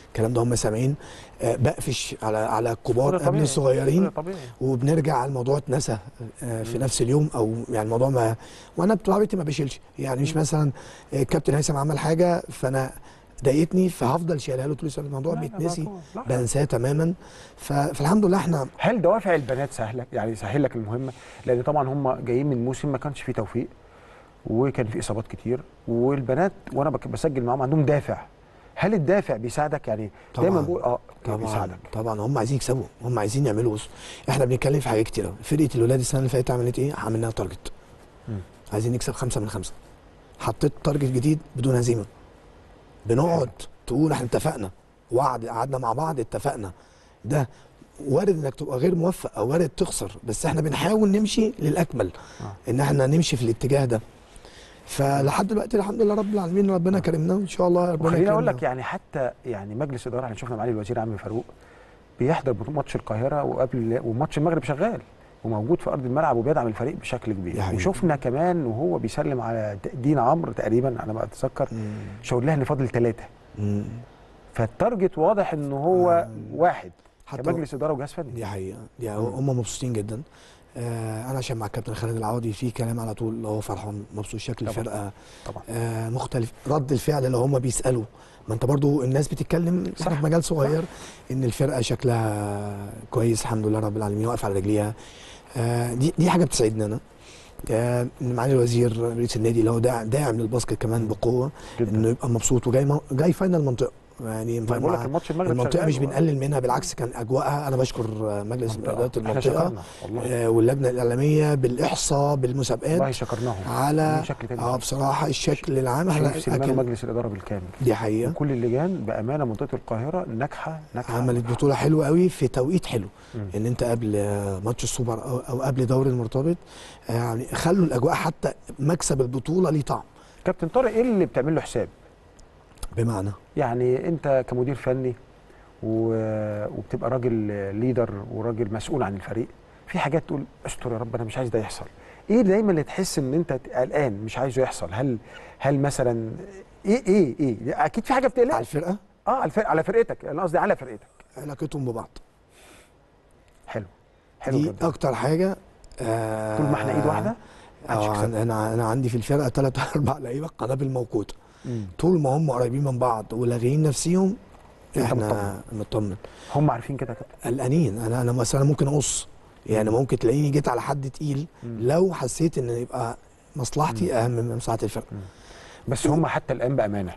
الكلام ده هم سامعين آه، بقفش على على الكبار قبل. الصغيرين وبنرجع على الموضوع اتنسى آه، في. نفس اليوم أو يعني الموضوع ما وأنا بطبيعتي ما بشيلش يعني مش مثلا آه، كابتن هيثم عمل حاجة فأنا ضايقتني فهفضل شايلها له طول السنة الموضوع بيتنسي. بنساه تماما فالحمد لله إحنا هل دوافع البنات سهلة يعني سهل لك المهمه لأن طبعا هم جايين من موسم ما كانش فيه توفيق وكان في إصابات كتير والبنات وأنا بسجل معاهم عندهم دافع هل الدافع بيساعدك؟ يعني دايما. بقول آه طبعا. بيساعدك. طبعا. هم عايزين يكسبوا. هم عايزين يعملوا بص إحنا بنتكلم في حاجات كتيره فرقة الولاد السنة اللي فاتت عملت إيه؟ عملناها target. عايزين نكسب خمسة من خمسة. حطيت target جديد بدون هزيمة. بنقعد تقول إحنا اتفقنا. وعد قعدنا مع بعض اتفقنا. ده وارد إنك تبقى غير موفق أو وارد تخسر. بس إحنا بنحاول نمشي للأكمل. آه. إن إحنا نمشي في الاتجاه ده. فلحد دلوقتي الحمد لله رب العالمين ربنا كرمنا وإن شاء الله ربنا وخليني أقول. لك يعني حتى يعني مجلس إدارة إحنا شفنا معالي الوزير عم فاروق بيحضر ماتش القاهرة وقبل وماتش المغرب شغال وموجود في أرض الملعب وبيدعم الفريق بشكل كبير. وشفنا كمان وهو بيسلم على دين عمرو تقريبا على ما أتذكر مم. شاور لها إن فاضل ثلاثة مم. فالتارجت واضح إن هو آه. واحد حتى كمجلس إدارة وجهاز فني دي حقيقة دي هم مبسوطين جدا آه أنا عشان مع الكابتن خالد العوضي في كلام على طول هو فرحان مبسوط شكل طبعاً. الفرقة طبعا. آه مختلف. رد الفعل اللي هم بيسالوا ما أنت برضو الناس بتتكلم صح. في مجال صغير إن الفرقة شكلها كويس الحمد لله رب العالمين واقف على رجليها. آه دي دي حاجة بتسعدنا أنا. آه معالي الوزير رئيس النادي اللي هو داعم, للباسكت كمان بقوة جدا. إنه يبقى مبسوط وجاي جاي فاينل منطقة. يعني بقول لك الماتش المغرب المنطقة مش بنقلل منها بالعكس كان أجواءها أنا بشكر مجلس. إدارة المنطقة آه، واللجنة الإعلامية بالإحصاء بالمسابقات والله شكرناهم. على آه بصراحة الشكل العام إحنا أكل- ومجلس الإدارة بالكامل. دي حقيقة. وكل اللجان بأمانة منطقة القاهرة ناجحة ناجحة. عملت بطولة حلوة قوي في توقيت حلو. مم. إن أنت قبل ماتش السوبر أو, قبل دوري المرتبط آه، يعني خلوا الأجواء حتى مكسب البطولة ليه طعم. كابتن طارق إيه اللي بتعمل له حساب؟ بمعنى؟ يعني انت كمدير فني وبتبقى راجل leader وراجل مسؤول عن الفريق في حاجات تقول استر يا رب أنا مش عايز ده يحصل. إيه دايما اللي تحس إن أنت قلقان مش عايزه يحصل؟ هل هل مثلا إيه إيه إيه؟ أكيد في حاجة على بتقلقك الفرقة؟ آه على على فرقتك أنا قصدي على فرقتك. علاقتهم ببعض. حلو. حلو دي جدا. أكتر حاجة آه طول ما إحنا إيد واحدة آه يكسب. أنا أنا عندي في الفرقة ثلاث أربع لعيبة قنابل موقوتة. مم. طول ما هم قريبين من بعض ولاغيين نفسيهم إحنا مطمن. هم عارفين كده قلقانين. أنا أنا مثلا ممكن أقص. يعني ممكن تلاقيني جيت على حد تقيل مم. لو حسيت إن يبقى مصلحتي أهم من مصلحه الفرقة. بس هم حتى الآن بأمانة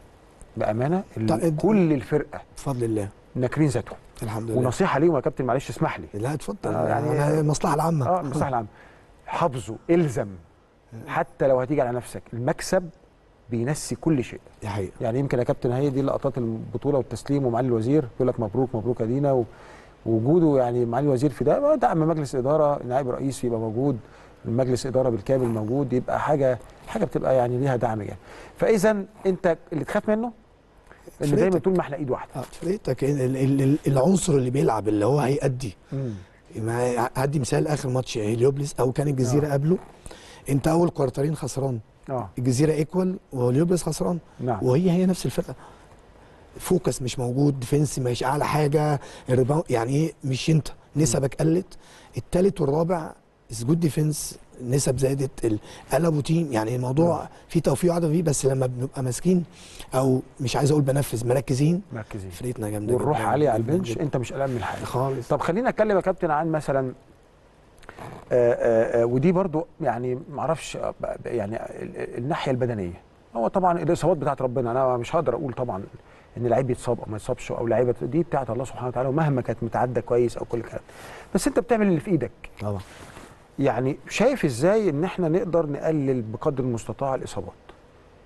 بأمانة طيب. كل الفرقة بفضل الله. ناكرين ذاتهم. الحمد لله. ونصيحة ليهم يا كابتن معلش اسمح لي. لا اتفضل. آه، يعني- يعني المصلحة العامة. آه المصلحة العامة. حافظوا إلزم. حتى لو هتيجي على نفسك المكسب بينسي كل شيء. دي حقيقة. يعني يمكن يا كابتن هي دي لقطات البطولة والتسليم ومعالي الوزير يقول لك مبروك مبروك يا دينا. و- ووجوده يعني معالي الوزير في ده دعم مجلس إدارة نائب رئيس يبقى موجود مجلس إدارة بالكامل موجود يبقى حاجة حاجة بتبقى يعني ليها دعم يعني فإذا أنت اللي تخاف منه؟ ان. دايما طول ما إحنا إيد واحدة. آه فرقتك ال- ال- ال- العنصر اللي بيلعب اللي هو هيأدي. ما هدي مثال آخر ماتش هليوبلس أو كان الجزيرة آه. قبله. أنت أول quarter ين خسران. آه. الجزيرة equal وهليوبوليس خسران. نعم. وهي هي نفس الفرقة. focus مش موجود defense مش أعلى حاجة ال rebound يعني إيه؟ مش أنت. نسبك قلت. التالت والرابع good defense نسب زادت. قلبوا team يعني الموضوع فيه توفيق وعدم فيه بس لما بنبقى ماسكين أو مش عايز أقول بنفذ مركزين. مركزين. فرقتنا جامدة والروح عالية على ال bench. أنت مش قلقان من حاجة. خالص. طب خلينا أتكلم يا كابتن عن مثلا ودي برضو يعني معرفش آه، ب- ب- يعني ال- ال- الناحية البدنية. هو طبعا الإصابات بتاعت ربنا أنا مش هقدر أقول طبعا إن لعيب يتصاب أو ما يتصابش أو لعيبة دي بتاعت الله سبحانه وتعالى ومهما كانت متعدى كويس أو كل الكلام. بس أنت بتعمل اللي في إيدك. طبعا. يعني شايف إزاي إن إحنا نقدر نقلل بقدر المستطاع الإصابات؟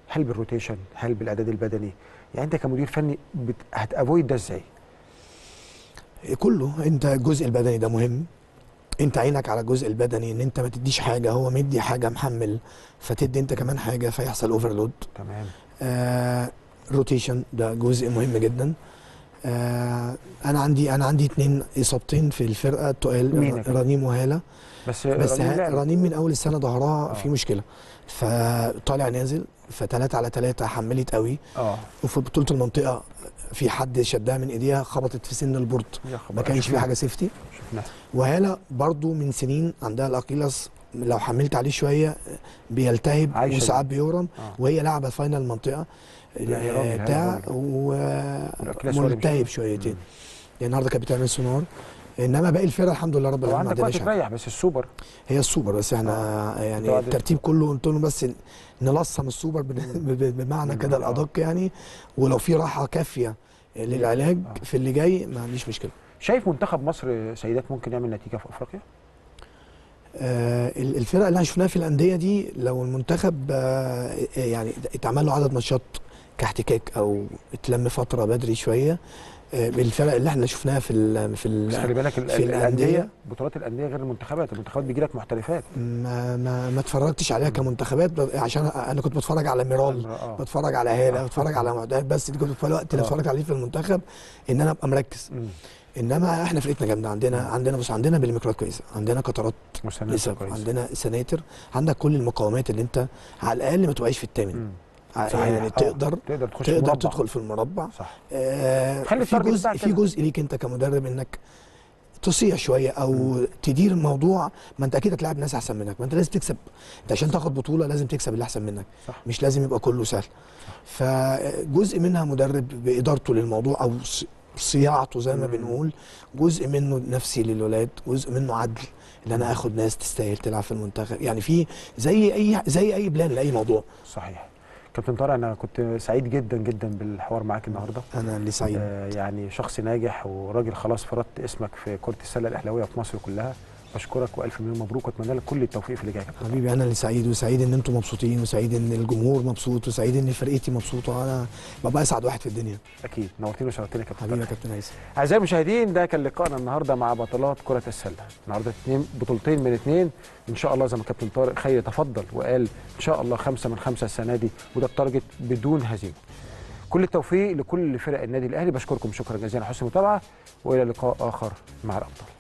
هل بالروتيشن؟ هل بالاعداد البدني؟ يعني أنت كمدير فني بت... هتأفويد ده إزاي؟ كله أنت الجزء البدني ده مهم. انت عينك على الجزء البدني ان انت ما تديش حاجة هو مدي حاجة محمل فتدي انت كمان حاجة فيحصل overload تمام. آه rotation ده جزء مهم جدا. آه أنا عندي أنا عندي اتنين إصابتين في الفرقة تقال؟ رنيم وهاله بس بس رنيم من أول السنة ظهرها آه. في مشكلة. فطالع نازل فتلاتة على تلاتة حملت قوي. آه. وفي بطولة المنطقة في حد شدها من ايديها خبطت في سن ال board ما كانش في. حاجة safety وهالة برضو من سنين عندها ال Achilles لو حملت عليه شوية بيلتهب وساعات بيورم آه. وهي لعبه final هي بتاع وملتهب شويتين. يعني النهارده كانت بتعمل سونار إنما باقي الفرقة الحمد لله رب العالمين عندك وقت. تريح بس السوبر. هي السوبر بس إحنا يعني بعد- الترتيب كله قلت لهم بس نلصم السوبر بمعنى كده الأدق يعني ولو في راحة كافية للعلاج آه. في اللي جاي ما عنديش مشكلة. شايف منتخب مصر سيدات ممكن يعمل نتيجة في أفريقيا؟ آه، ال- الفرق اللي إحنا شفناها في الأندية دي لو المنتخب آه، يعني اتعمل له عدد ماتشات كاحتكاك أو اتلم فترة بدري شوية آه، الفرق اللي إحنا شفناها في ال في بس خلي ال بالك ال- في الأندية. بطولات الأندية غير المنتخبات المنتخبات بيجي لك محترفات ما ما ما اتفرجتش عليها كمنتخبات عشان أنا كنت بتفرج على ميرال آه. بتفرج على هاله بتفرج على معدات بس دي كنت في الوقت اللي آه. اتفرج عليه في المنتخب إن أنا أبقى مركز مم. إنما إحنا فرقتنا جامدة عندنا عندنا بص عندنا بالميكروات كويسة عندنا قطرات مستند نسب كويس عندنا سناتر عندك كل المقاومات اللي أنت على الأقل ما تبقاش في الثامن صحيح. يعني. تقدر تقدر تخش تقدر مربع. تدخل في المربع. صح. آه في جزء في. جزء ليك انت كمدرب انك تصيع شوية أو تدير الموضوع. ما انت أكيد هتلاعب ناس احسن منك. ما انت لازم تكسب. انت عشان تاخد بطولة لازم تكسب اللي احسن منك. صح. مش لازم يبقى كله سهل. فجزء منها مدرب بإدارته للموضوع أو صياعته زي ما. بنقول. جزء منه نفسي للولاد. جزء منه عدل. ان أنا اخد ناس تستاهل تلعب في المنتخب. يعني في زي اي زي اي بلان لأي موضوع. صحيح. كابتن طارق أنا كنت سعيد جدا جدا بالحوار معاك النهارده. أنا اللي سعيد. آه يعني شخص ناجح وراجل خلاص فرضت اسمك في كرة السلة الأهلاوية في مصر كلها. بشكرك وألف مليون مبروك وأتمنى لك كل التوفيق في اللي جاي حبيبي أنا اللي سعيد وسعيد إن أنتم مبسوطين وسعيد إن الجمهور مبسوط وسعيد إن فرقتي مبسوطة. أنا ببقى أسعد واحد في الدنيا. أكيد. نورتني وشرفتني يا كابتن حبيبي يا. كابتن هيثم أعزائي المشاهدين ده كان لقائنا النهارده مع بطلات كرة السلة. النهارده اتنين بطولتين من اتنين. إن شاء الله زي ما كابتن طارق خير تفضل وقال إن شاء الله خمسة من خمسة السنة دي وده التارجت بدون هزيمة. كل التوفيق لكل فرق النادي الأهلي. بشكركم شكرا جزيلا حسن المتابعه وإلى لقاء آخر مع الأبطال.